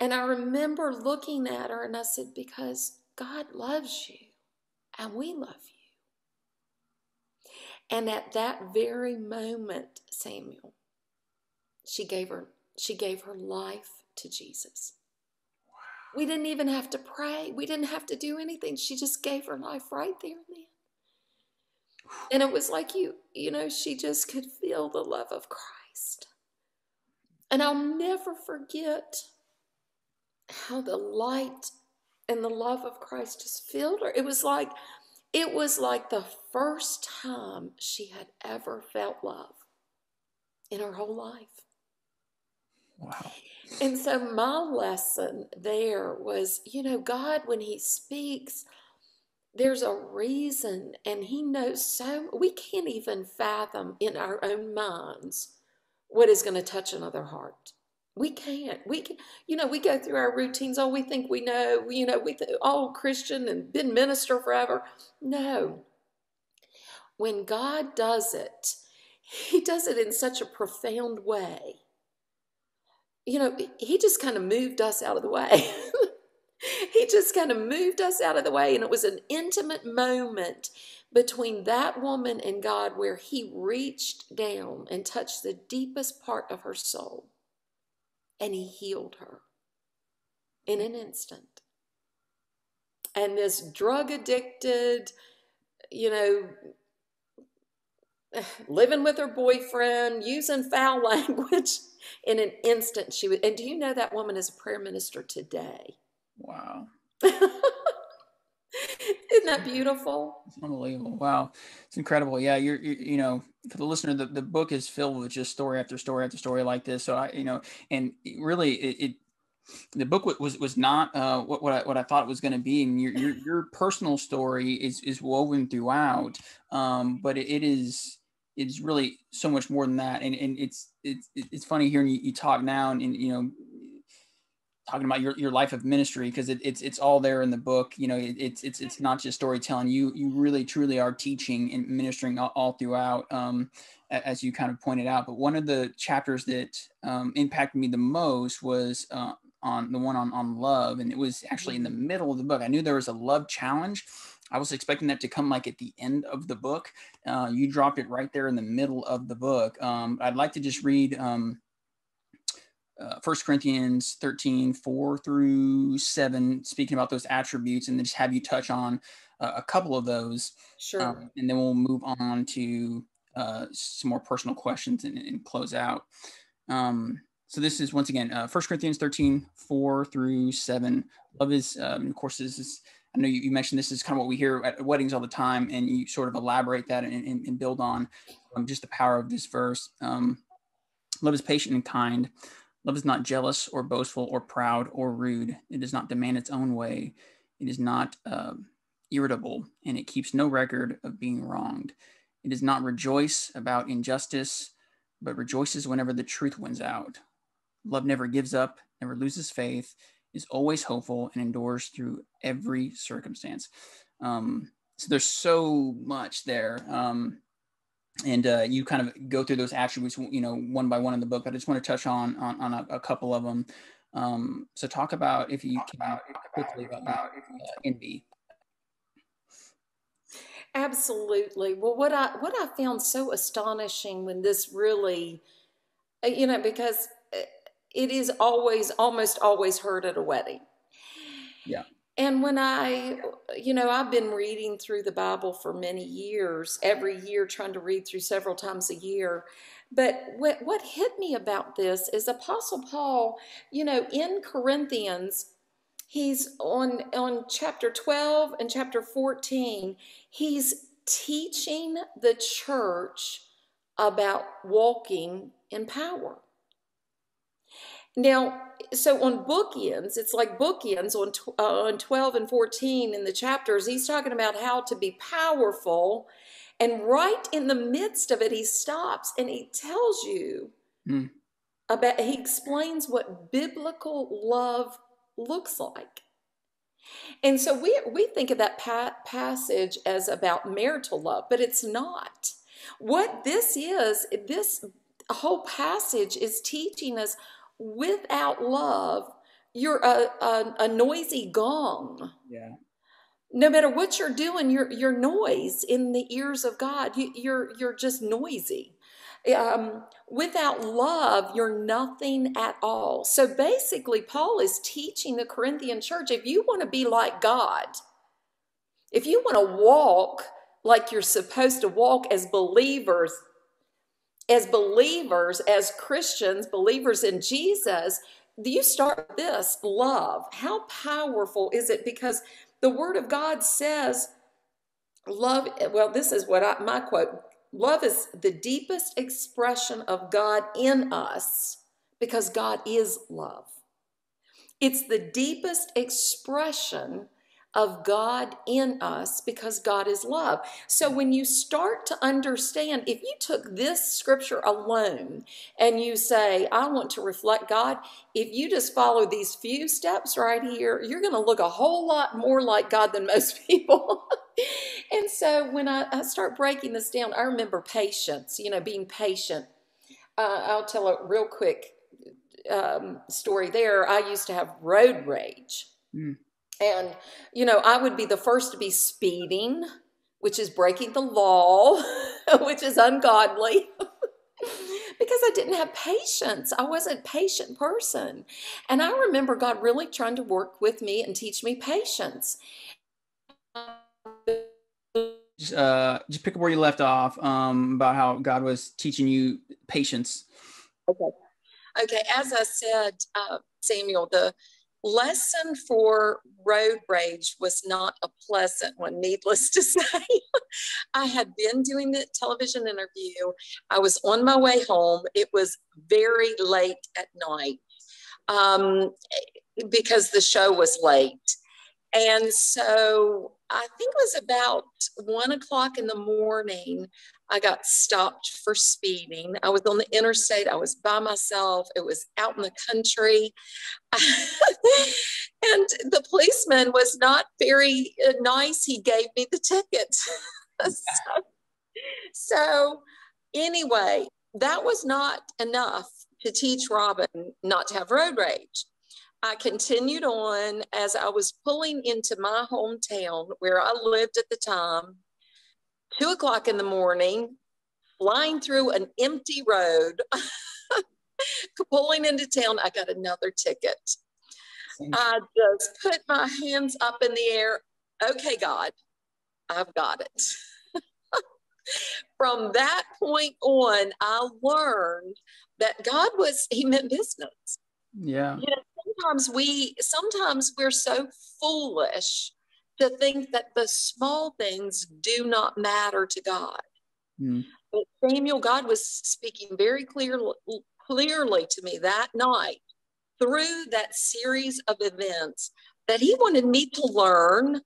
And I remember looking at her and I said, Because God loves you and we love you. And at that very moment, Samuel, she gave her she gave her life to Jesus. We didn't even have to pray. We didn't have to do anything. She just gave her life right there and then. And it was like you, you know, she just could feel the love of Christ. And I'll never forget how the light and the love of Christ just filled her. It was like it was like the first time she had ever felt love in her whole life. Wow. And so my lesson there was, you know, God when he speaks, there's a reason and he knows so we can't even fathom in our own minds what is going to touch another heart. We can't. We can, you know, we go through our routines. Oh, we think we know, you know, we th- all Christian and been minister forever. No. When God does it, He does it in such a profound way. you know, he just kind of moved us out of the way. *laughs* he just kind of moved us out of the way. And it was an intimate moment between that woman and God where he reached down and touched the deepest part of her soul and he healed her in an instant. And this drug addicted, you know, *sighs* living with her boyfriend, using foul *laughs* language, in an instant she would. And do you know that woman is a prayer minister today? Wow. *laughs* Isn't that beautiful? It's unbelievable. Wow. It's incredible. Yeah. You're, you're, you know, for the listener, the, the book is filled with just story after story after story like this. So I, you know, and really it, it the book was, was not uh, what, what I, what I thought it was going to be. And your, your, your personal story is, is woven throughout. Um, but it, it is, it's really so much more than that. And, and it's, it's, it's funny hearing you, you talk now and, and, you know, talking about your, your life of ministry because it, it's it's all there in the book. You know it, it's it's it's not just storytelling. You you really truly are teaching and ministering all, all throughout um, as you kind of pointed out. But one of the chapters that um, impacted me the most was uh, on the one on on love and it was actually in the middle of the book. I knew there was a love challenge. I was expecting that to come like at the end of the book. Uh, you dropped it right there in the middle of the book. Um, i'd like to just read um, uh, 1 Corinthians 13, 4 through 7, speaking about those attributes, and then just have you touch on uh, a couple of those. Sure. Um, and then we'll move on to uh, some more personal questions and, and close out. Um, so this is once again uh, 1 Corinthians 13, 4 through 7. Love is, um, of course, this is, I know you, you, mentioned this is kind of what we hear at weddings all the time, and you sort of elaborate that and, and, and build on um, just the power of this verse. Um, love is patient and kind. Love is not jealous or boastful or proud or rude. It does not demand its own way. It is not uh, irritable and it keeps no record of being wronged. It does not rejoice about injustice, but rejoices whenever the truth wins out. Love never gives up, never loses faith, is always hopeful, and endures through every circumstance. Um, so there's so much there. Um, and uh, you kind of go through those attributes, you know, one by one in the book. I just want to touch on on, on a, a, couple of them. Um, so talk about if you can about, quickly about, about uh, envy. Absolutely. Well, what I what I found so astonishing when this really, uh, you know, because uh, it is always almost always heard at a wedding. Yeah. And when I, you know, I've been reading through the Bible for many years, every year trying to read through several times a year. But what, what hit me about this is Apostle Paul, you know, in Corinthians, he's on, on chapter 12 and chapter 14, he's teaching the church about walking in power. Now, so on bookends, it's like bookends on, uh, on 12 and 14 in the chapters, he's talking about how to be powerful. And right in the midst of it, he stops and he tells you mm. about, he explains what biblical love looks like. And so we, we think of that pa- passage as about marital love, but it's not. What this is, this whole passage is teaching us without love, you're a, a, a noisy gong. Yeah. No matter what you're doing, you're, you're noise in the ears of God. You, you're, you're just noisy. Um, without love, you're nothing at all. So basically, Paul is teaching the Corinthian church if you want to be like God, if you want to walk like you're supposed to walk as believers, as believers, as Christians, believers in Jesus, you start this love. How powerful is it? Because the Word of God says, love, well, this is what I, my quote love is the deepest expression of God in us because God is love. It's the deepest expression of God in us because God is love. So when you start to understand, if you took this scripture alone and you say, I want to reflect God, if you just follow these few steps right here, you're going to look a whole lot more like God than *laughs* most people. *laughs* and so when I, I, start breaking this down, I remember patience, you know, being patient. Uh, I'll tell a real quick um, story there, I used to have road rage. Mm. And, you know, I would be the first to be speeding, which is breaking the law, *laughs* which is ungodly. *laughs* because I didn't have patience. I wasn't a patient person. And I remember God really trying to work with me and teach me patience. Just, Uh, just pick up where you left off um, about how God was teaching you patience. Okay. Okay. As I said, uh, Samuel, the lesson for road rage was not a pleasant one, needless to *laughs* say. I had been doing the television interview. I was on my way home. It was very late at night um, because the show was late. And so I think it was about one o'clock in the morning. I got stopped for speeding. I was on the interstate. I was by myself. It was out in the country. *laughs* and the policeman was not very uh, nice. He gave me the ticket. so, *laughs* so, anyway, that was not enough to teach Robin not to have road rage. I continued on as I was pulling into my hometown where I lived at the time two o'clock in the morning, flying through an empty road, *laughs* pulling into town. I got another ticket. I just put my hands up in the air. Okay, God, I've got it. *laughs* From that point on, I learned that God was, He meant business. Yeah. You know, sometimes we, sometimes we're so foolish to think that the small things do not matter to God. Mm. But Samuel, God was speaking very clear, clearly to me that night through that series of events that he wanted me to learn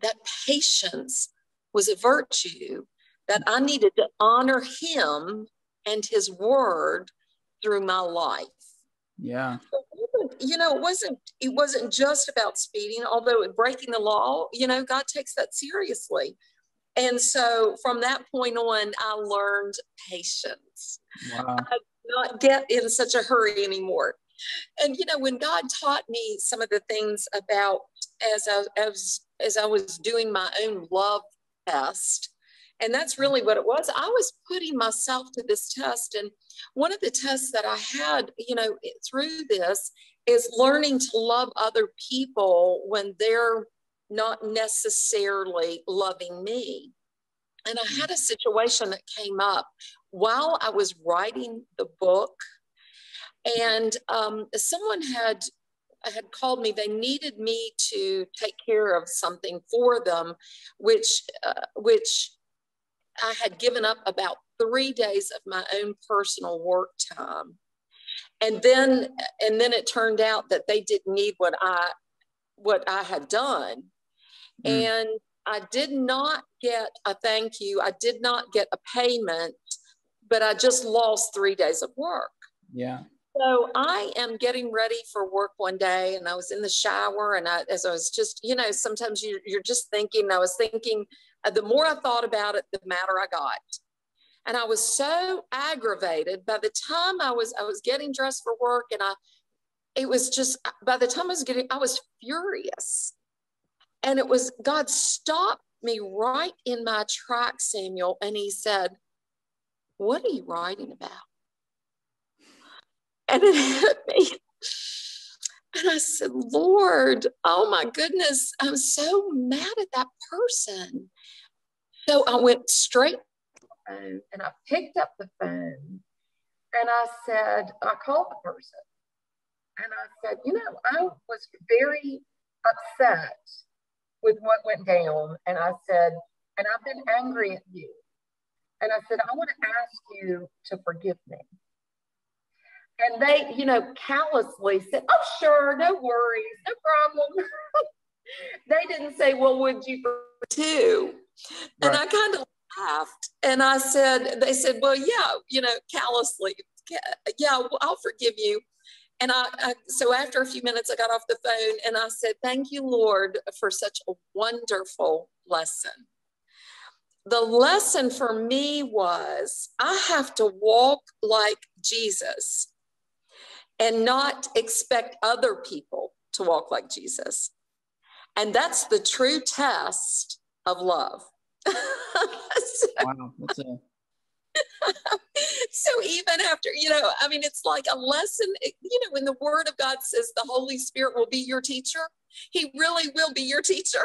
that patience was a virtue, that I needed to honor him and his word through my life. Yeah. You know, it wasn't it wasn't just about speeding, although breaking the law, you know, God takes that seriously. And so from that point on, I learned patience. Wow. I not get in such a hurry anymore. And you know, when God taught me some of the things about as I as as I was doing my own love test, and that's really what it was. I was putting myself to this test. And one of the tests that I had, you know, through this is learning to love other people when they're not necessarily loving me. And I had a situation that came up while I was writing the book. And um, someone had had called me they needed me to take care of something for them which uh, which I had given up about three days of my own personal work time. And then and then it turned out that they didn't need what I what I had done. Mm. And I did not get a thank you. I did not get a payment, but I just lost three days of work. Yeah. So I am getting ready for work one day, and I was in the shower, and I, as I was just, you know, sometimes you, you're just thinking. I was thinking uh, the more I thought about it, the madder I got. And I was so aggravated by the time I was I was getting dressed for work and I it was just by the time I was getting I was furious. And it was God stopped me right in my track, Samuel, and he said, What are you writing about? And it hit me. And I said, Lord, oh my goodness, I'm so mad at that person. So I went straight phone and I picked up the phone and I said, I called the person and I said, you know, I was very upset with what went down. And I said, and I've been angry at you. And I said, I want to ask you to forgive me. And they, you know, callously said, Oh, sure, no worries, no problem. *laughs* they didn't say, Well, would you too? Right. And I kind of laughed and I said, They said, Well, yeah, you know, callously, yeah, I'll forgive you. And I, I, so after a few minutes, I got off the phone and I said, Thank you, Lord, for such a wonderful lesson. The lesson for me was I have to walk like Jesus and not expect other people to walk like Jesus. And that's the true test of love. So, *laughs* wow, that's a *laughs* so even after you know i mean it's like a lesson you know when the word of god says the holy spirit will be your teacher he really will be your teacher.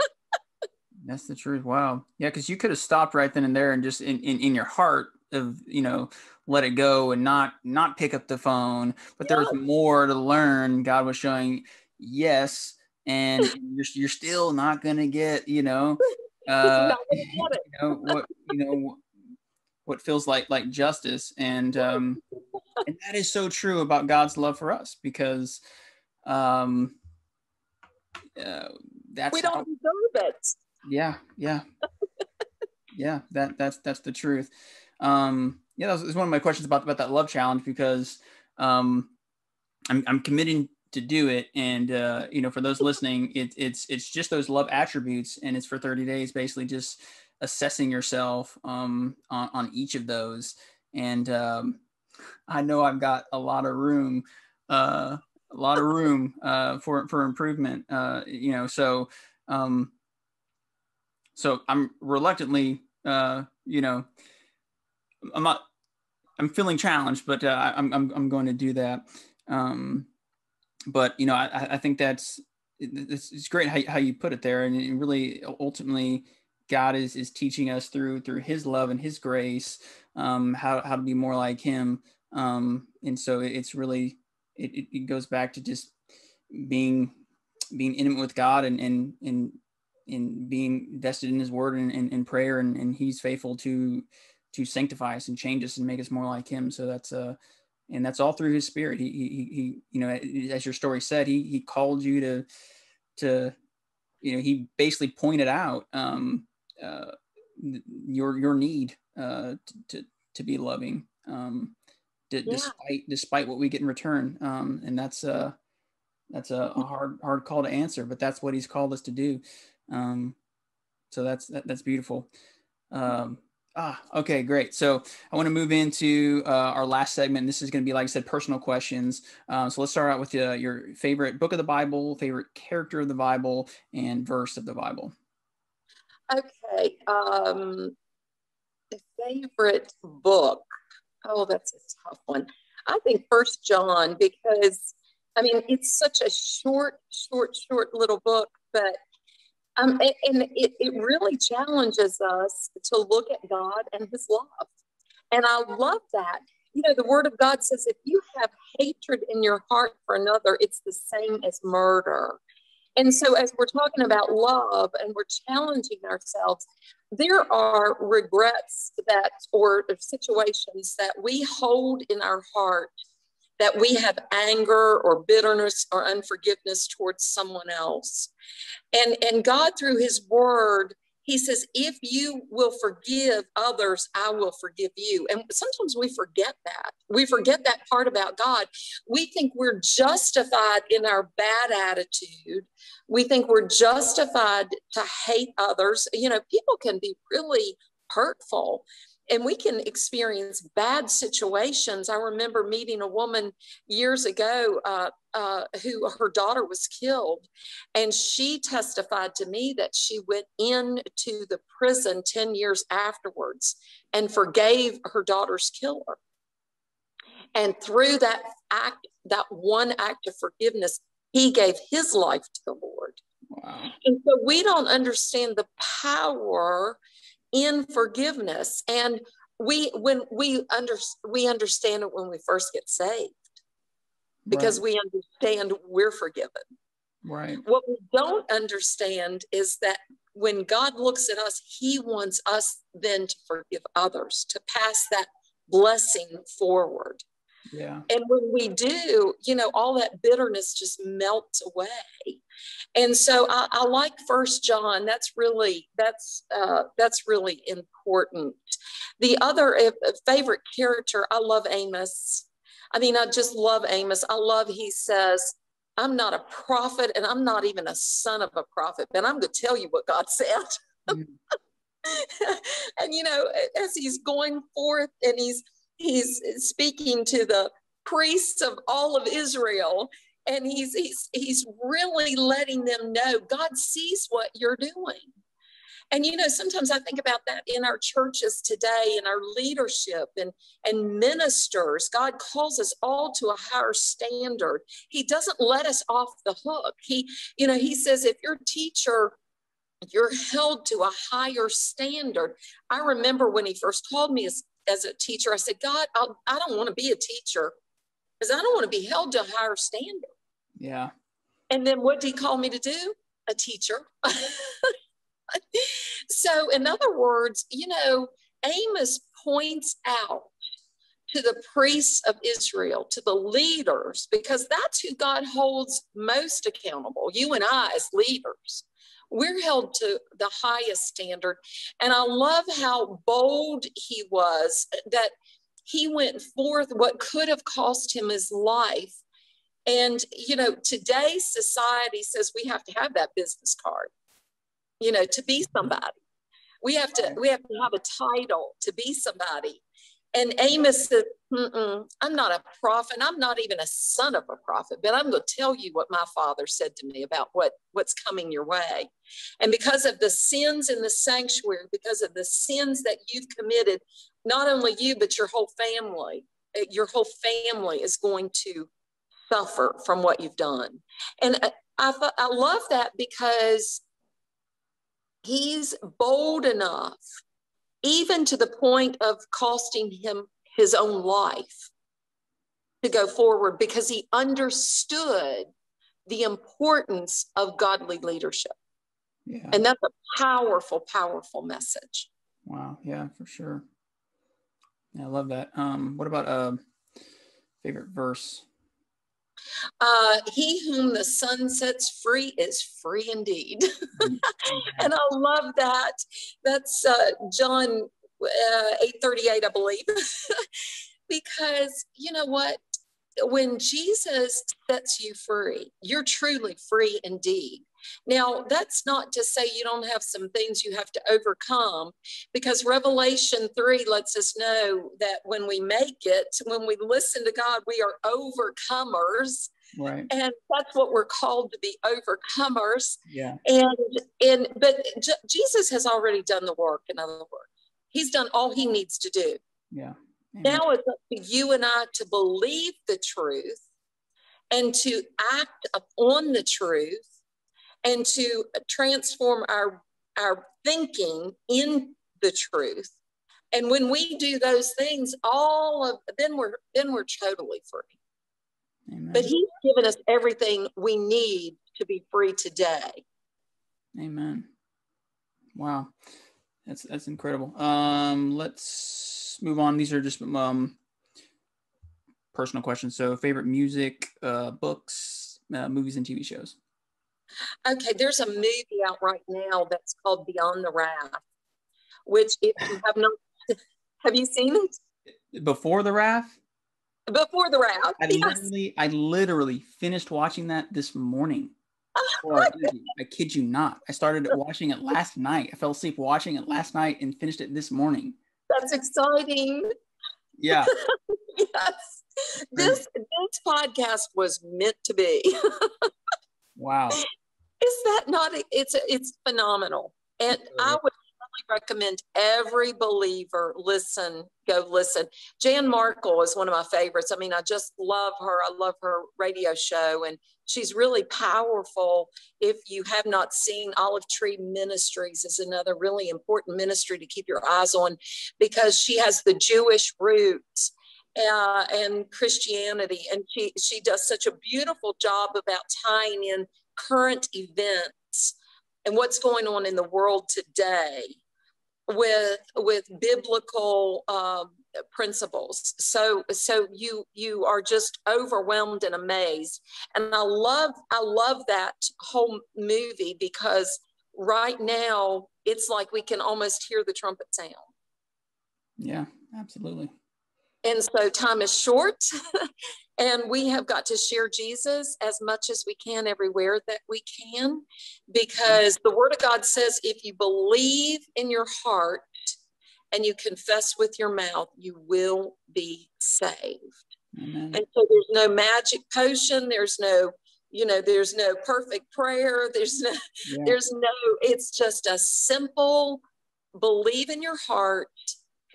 *laughs* That's the truth wow. Yeah because you could have stopped right then and there and just in, in, in your heart of you know let it go and not not pick up the phone but yeah. there's more to learn. God was showing yes and you're, you're still not gonna get you know *laughs* uh *laughs* you know what you know what feels like like justice. And um and that is so true about god's love for us because um uh, that's we don't how, deserve it. Yeah yeah. *laughs* Yeah that that's that's the truth. Um yeah that was, was one of my questions about about that love challenge because um i'm, I'm committing to do it and uh you know for those listening it, it's it's just those love attributes and it's for 30 days basically just assessing yourself um, on, on each of those. And um, I know I've got a lot of room, uh, a lot of room uh, for for improvement. Uh, you know, so um, so I'm reluctantly, uh, you know, I'm not. I'm feeling challenged, but uh, I'm, I'm I'm going to do that. Um, but you know, I, I think that's it's, great how, how you put it there, and really ultimately God is is teaching us through through His love and His grace um, how how to be more like Him. Um, and so it's really it, it goes back to just being being intimate with God and and and and being vested in His Word and, in prayer, and, and He's faithful to to sanctify us and change us and make us more like Him. So that's uh and that's all through His Spirit. He he he you know as your story said, He He called you to to you know He basically pointed out um uh, your your need uh, to, to be loving um, d- yeah. despite despite what we get in return um, and that's uh that's a, a, hard hard call to answer but that's what he's called us to do um, so that's that, that's beautiful um, ah okay great so i want to move into uh, our last segment this is going to be like i said personal questions uh, so let's start out with uh, your favorite book of the bible favorite character of the bible and verse of the bible Okay. Um, favorite book. Oh, that's a tough one. I think First John because I mean it's such a short, short, short little book, but um, and, and it, it really challenges us to look at God and His love, and I love that. You know, the Word of God says if you have hatred in your heart for another, it's the same as murder. And so, as we're talking about love and we're challenging ourselves, there are regrets that or situations that we hold in our heart that we have anger or bitterness or unforgiveness towards someone else. And, and God, through His Word, he says, if you will forgive others, I will forgive you. And sometimes we forget that. We forget that part about God. We think we're justified in our bad attitude. We think we're justified to hate others. You know, people can be really hurtful and we can experience bad situations. I remember meeting a woman years ago uh, uh, who her daughter was killed, and she testified to me that she went into the prison 10 years afterwards and forgave her daughter's killer. And through that act, that one act of forgiveness, he gave his life to the Lord. Wow. And so we don't understand the power in forgiveness. And we when we under we understand it when we first get saved because right. we understand we're forgiven. Right. What we don't understand is that when god looks at us he wants us then to forgive others to pass that blessing forward yeah and when we do you know all that bitterness just melts away and so I, I like First John. That's really that's uh, that's really important. The other uh, favorite character, I love Amos. I mean, I just love Amos. I love he says, "I'm not a prophet, and I'm not even a son of a prophet, but I'm going to tell you what God said." Mm-hmm. *laughs* and you know, as he's going forth and he's he's speaking to the priests of all of Israel. And he's, he's, he's really letting them know God sees what you're doing. And you know, sometimes I think about that in our churches today, in our leadership and, and ministers. God calls us all to a higher standard. He doesn't let us off the hook. He, you know, he says, if your teacher you're held to a higher standard. I remember when he first called me as, as a teacher, I said, God, I'll, I do not want to be a teacher because I don't want to be held to a higher standard. Yeah. And then what did he call me to do? A teacher. *laughs* so, in other words, you know, Amos points out to the priests of Israel, to the leaders, because that's who God holds most accountable, you and I as leaders we're held to the highest standard. And I love how bold he was that he went forth what could have cost him his life. And, you know, today's society says we have to have that business card, you know, to be somebody. We have to we have to have a title to be somebody. And Amos said, I'm not a prophet. I'm not even a son of a prophet, but I'm going to tell you what my father said to me about what, what's coming your way. And because of the sins in the sanctuary, because of the sins that you've committed, not only you, but your whole family, eh, your whole family is going to suffer from what you've done. And I, I, I love that because he's bold enough even to the point of costing him his own life to go forward because he understood the importance of godly leadership. Yeah. And that's a powerful, powerful message. Wow. Yeah, for sure. Yeah, I love that. Um, what about a uh, favorite verse? Uh, he whom the Son sets free is free indeed. *laughs* and I love that. That's uh, John uh, 838, I believe. *laughs* because you know what? When Jesus sets you free, you're truly free indeed. Now, that's not to say you don't have some things you have to overcome, because Revelation 3 lets us know that when we make it, when we listen to God, we are overcomers. Right. And that's what we're called to be overcomers. Yeah. And and but J- Jesus has already done the work, in other words. He's done all he needs to do. Yeah. Now it's up to you and I to believe the truth and to act upon the truth and to transform our our thinking in the truth. And when we do those things all of then we're then we're totally free. Amen. but he's given us everything we need to be free today. Amen. Wow. That's that's incredible. Um let's move on these are just um personal questions so favorite music uh books uh, movies and tv shows Okay, there's a movie out right now that's called Beyond the Wrath, which if you have not, *laughs* have you seen it? Before the Wrath? Before the Wrath. I yes. literally, I literally finished watching that this morning. I, I kid you not. I started watching it last night. I fell asleep watching it last night and finished it this morning. That's exciting. Yeah. *laughs* yes. This this podcast was meant to be. Wow. Is that not? It's it's phenomenal, and I would recommend every believer listen. Go listen. Jan Markell is one of my favorites. I mean, I just love her. I love her radio show, and she's really powerful. If you have not seen Olive Tree Ministries, is another really important ministry to keep your eyes on, because she has the Jewish roots uh, and Christianity. And she, she does such a beautiful job about tying in current events and what's going on in the world today with with biblical um, principles. So so you you are just overwhelmed and amazed. And i love i love that whole movie because right now it's like we can almost hear the trumpet sound. Yeah absolutely and so time is short, *laughs* and we have got to share Jesus as much as we can everywhere that we can, because the Word of God says if you believe in your heart and you confess with your mouth, you will be saved. Mm-hmm. And so there's no magic potion. There's no, you know, there's no perfect prayer. There's no, yeah. there's no, it's just a simple believe in your heart,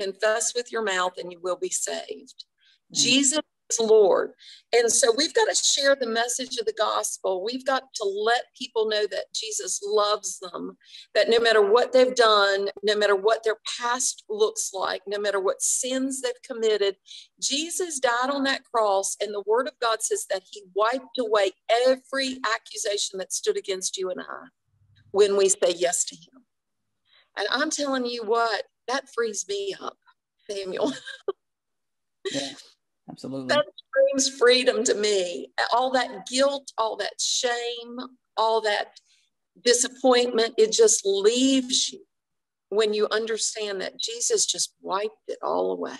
confess with your mouth, and you will be saved. Mm-hmm. Jesus Lord. And so we've got to share the message of the gospel. We've got to let people know that Jesus loves them, that no matter what they've done, no matter what their past looks like, no matter what sins they've committed, Jesus died on that cross. And the word of God says that he wiped away every accusation that stood against you and I when we say yes to him. And I'm telling you what, that frees me up, Samuel. *laughs* yeah. Absolutely. That brings freedom to me. All that guilt, all that shame, all that disappointment, it just leaves you when you understand that Jesus just wiped it all away.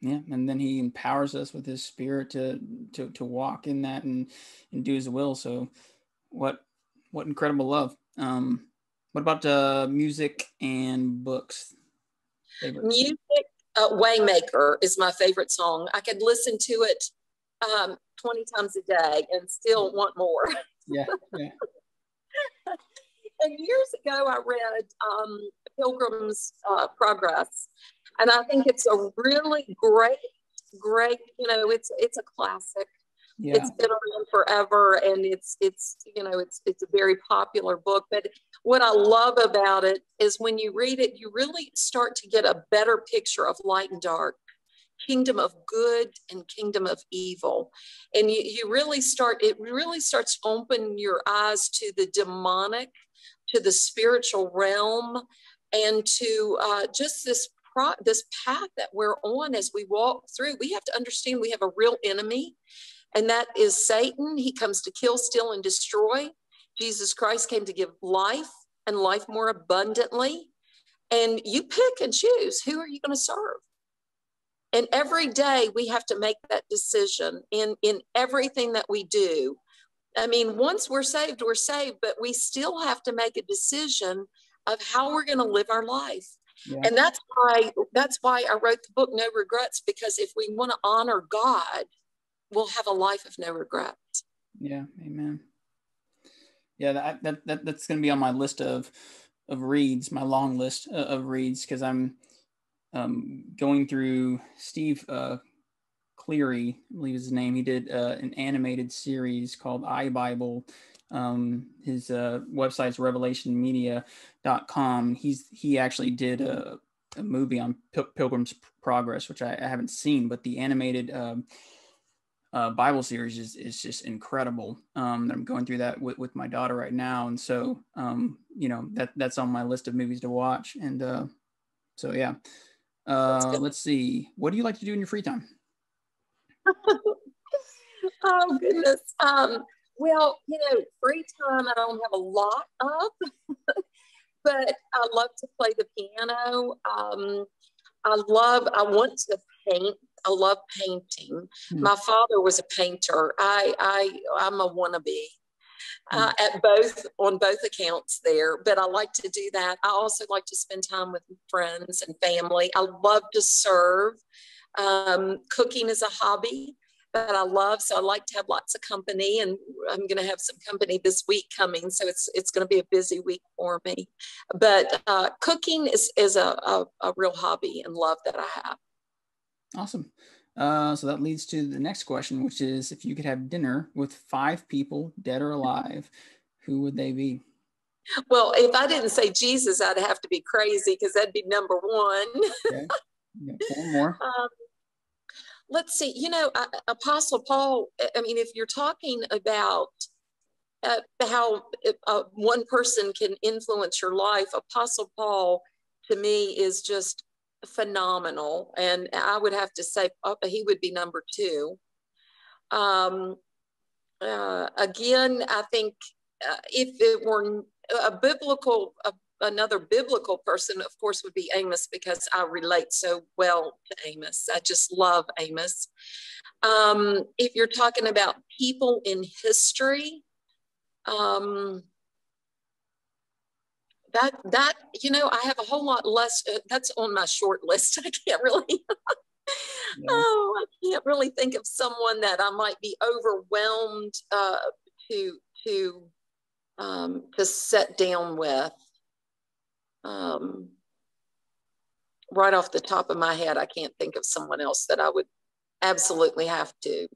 Yeah, and then he empowers us with his spirit to to to walk in that and and do his will. So what what incredible love. Um what about uh music and books? Favorite? Music uh, Waymaker is my favorite song. I could listen to it um, 20 times a day and still want more. Yeah. *laughs* yeah. and years ago, I read um, Pilgrim's uh, Progress, and I think it's a really great, great. You know, it's it's a classic. Yeah. It's been around forever, and it's it's you know it's it's a very popular book. But what I love about it is when you read it, you really start to get a better picture of light and dark, kingdom of good and kingdom of evil, and you you really start it really starts to open your eyes to the demonic, to the spiritual realm, and to uh, just this pro- this path that we're on as we walk through. We have to understand we have a real enemy and that is Satan. He comes to kill, steal, and destroy. Jesus Christ came to give life and life more abundantly. And you pick and choose who are you going to serve? And every day we have to make that decision in, in everything that we do. I mean, once we're saved, we're saved, but we still have to make a decision of how we're going to live our life. Yeah. And that's why that's why I wrote the book No Regrets because if we want to honor God, we'll have a life of no regrets. Yeah, amen. Yeah, that, that, that that's going to be on my list of of reads, my long list of reads, because I'm um, going through Steve uh, Cleary, I believe his name. He did uh, an animated series called iBible. Um, his uh, website's revelationmedia.com. He's he actually did a, a movie on Pil- Pilgrim's Progress, which I, I, haven't seen, but the animated um, uh, Bible series is, is just incredible. Um, I'm going through that with, with my daughter right now. And so, um, you know, that that's on my list of movies to watch. And uh, so, yeah. Uh, let's see. What do you like to do in your free time? *laughs* oh, goodness. Um, well, you know, free time I don't have a lot of, *laughs* but I love to play the piano. Um, I love, I want to paint I love painting. Mm. My father was a painter. I, I, I'm a wannabe. Uh, hmm. at both on both accounts there but i like to do that i also like to spend time with friends and family i love to serve um, cooking is a hobby that i love so i like to have lots of company and i'm going to have some company this week coming so it's it's going to be a busy week for me but uh, cooking is is a, a, a real hobby and love that i have Awesome. Uh, so that leads to the next question, which is if you could have dinner with five people, dead or alive, who would they be? Well, if I didn't say Jesus, I'd have to be crazy because that'd be number one. okay. Four more. *laughs* Um, let's see. You know, Apostle Paul. I mean, if you're talking about uh, how uh, one person can influence your life, Apostle Paul to me is just phenomenal. And I would have to say uh, he would be number two. Um, uh, again, I think uh, if it were a biblical, uh, another biblical person, of course, would be Amos because I relate so well to Amos. I just love Amos. Um, if you're talking about people in history, um, that that you know i have a whole lot less uh, that's on my short list *laughs* i can't really Yeah. Oh, I can't really think of someone that I might be overwhelmed uh, to to um, to set down with. Um, right off the top of my head, I can't think of someone else that I would absolutely have to.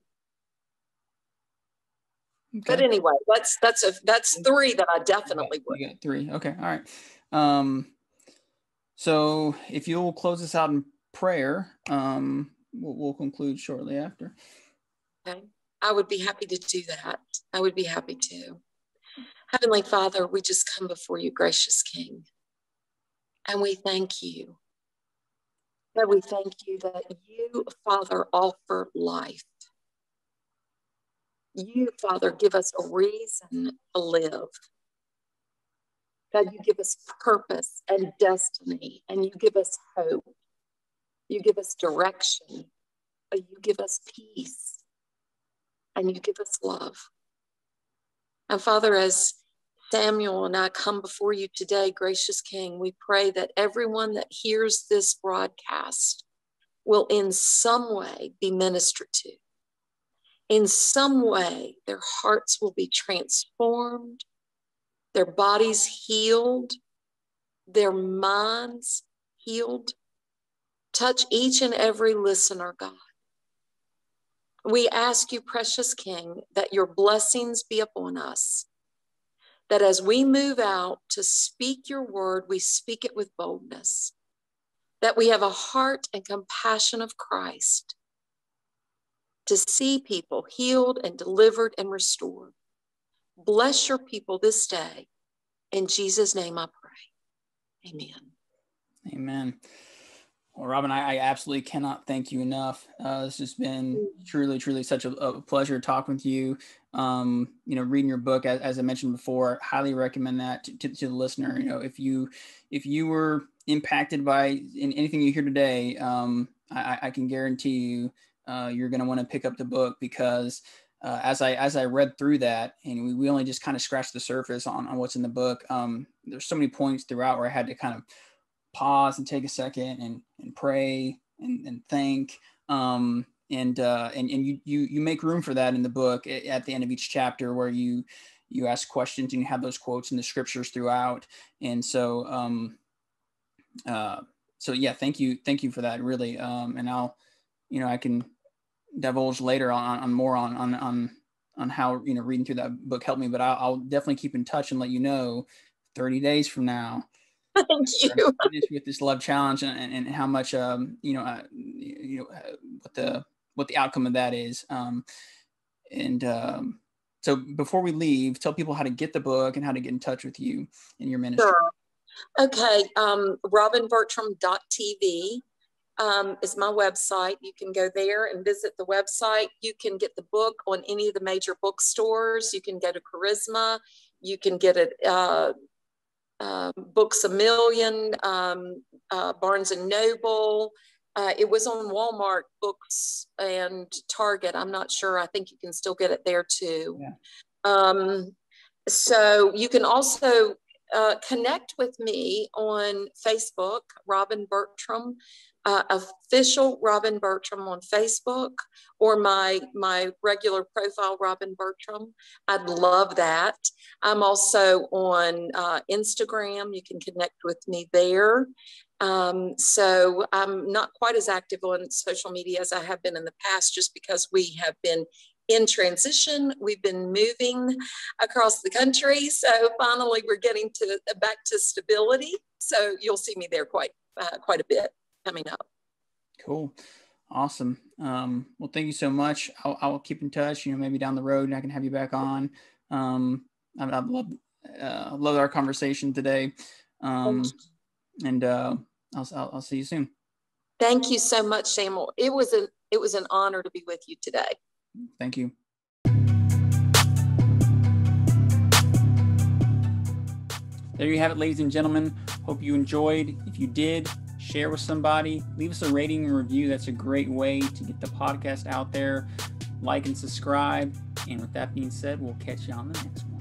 Okay. But anyway, that's that's a that's three that I definitely would. You got three. Okay. All right. Um, so if you'll close us out in prayer, um, we'll, we'll conclude shortly after. Okay. I would be happy to do that. I would be happy to. Heavenly Father, we just come before you, gracious King, and we thank you. That we thank you that you, Father, offer life. You, Father, give us a reason to live. God, you give us purpose and destiny, and you give us hope. You give us direction. You give us peace, and you give us love. And Father, as Samuel and I come before you today, gracious King, we pray that everyone that hears this broadcast will in some way be ministered to. In some way, their hearts will be transformed, their bodies healed, their minds healed. Touch each and every listener, God. We ask you, precious King, that your blessings be upon us that as we move out to speak your word, we speak it with boldness, that we have a heart and compassion of Christ to see people healed and delivered and restored. Bless your people this day. In Jesus' name I pray. Amen. Amen. Well, Robin, I, I, absolutely cannot thank you enough. Uh, this has been mm. truly, truly such a, a pleasure talking with you. Um, you know, reading your book, as, as, I mentioned before, highly recommend that to, to, to, the listener. You know, if you if you were impacted by in anything you hear today, um, I, I, can guarantee you uh, you're going to want to pick up the book because uh, as I as I read through that, and we, we only just kind of scratched the surface on, on what's in the book. Um, there's so many points throughout where I had to kind of pause and take a second and, and pray and, and thank. Um, and, uh, and, and you, you, you make room for that in the book at the end of each chapter where you, you ask questions and you have those quotes in the scriptures throughout. And so, um, uh, so yeah, thank you. Thank you for that really. Um, and I'll, you know, I can divulge later on, on more on, on, on, on how, you know, reading through that book helped me, but I'll, I'll definitely keep in touch and let you know 30 days from now, *laughs* Thank you. with this love challenge and, and, and how much um you know uh, you know uh, what the what the outcome of that is um and um so before we leave tell people how to get the book and how to get in touch with you in your ministry sure. okay um robinbertram.tv um, is my website. You can go there and visit the website. You can get the book on any of the major bookstores. You can go to Charisma. You can get it uh, um, Books a Million, um, uh, Barnes and Noble. Uh, it was on Walmart Books and Target. I'm not sure. I think you can still get it there too. Yeah. Um, so you can also uh, connect with me on Facebook, Robin Bertram uh, official Robin Bertram on Facebook or my my regular profile Robin Bertram. I'd love that. I'm also on uh, Instagram. You can connect with me there. Um, so I'm not quite as active on social media as I have been in the past, just because we have been in transition. We've been moving across the country, so finally we're getting to back to stability. So you'll see me there quite uh, quite a bit coming up. Cool. Awesome. Um, well, thank you so much. I'll, I'll, keep in touch, you know, maybe down the road and I can have you back on. Um, I, I love, uh, love our conversation today. Um, and, uh, I'll, I'll, I'll see you soon. Thank you so much, Samuel. It was a, it was an honor to be with you today. Thank you. There you have it, ladies and gentlemen. Hope you enjoyed. If you did, share with somebody, leave us a rating and review. That's a great way to get the podcast out there. Like and subscribe. And with that being said, we'll catch you on the next one.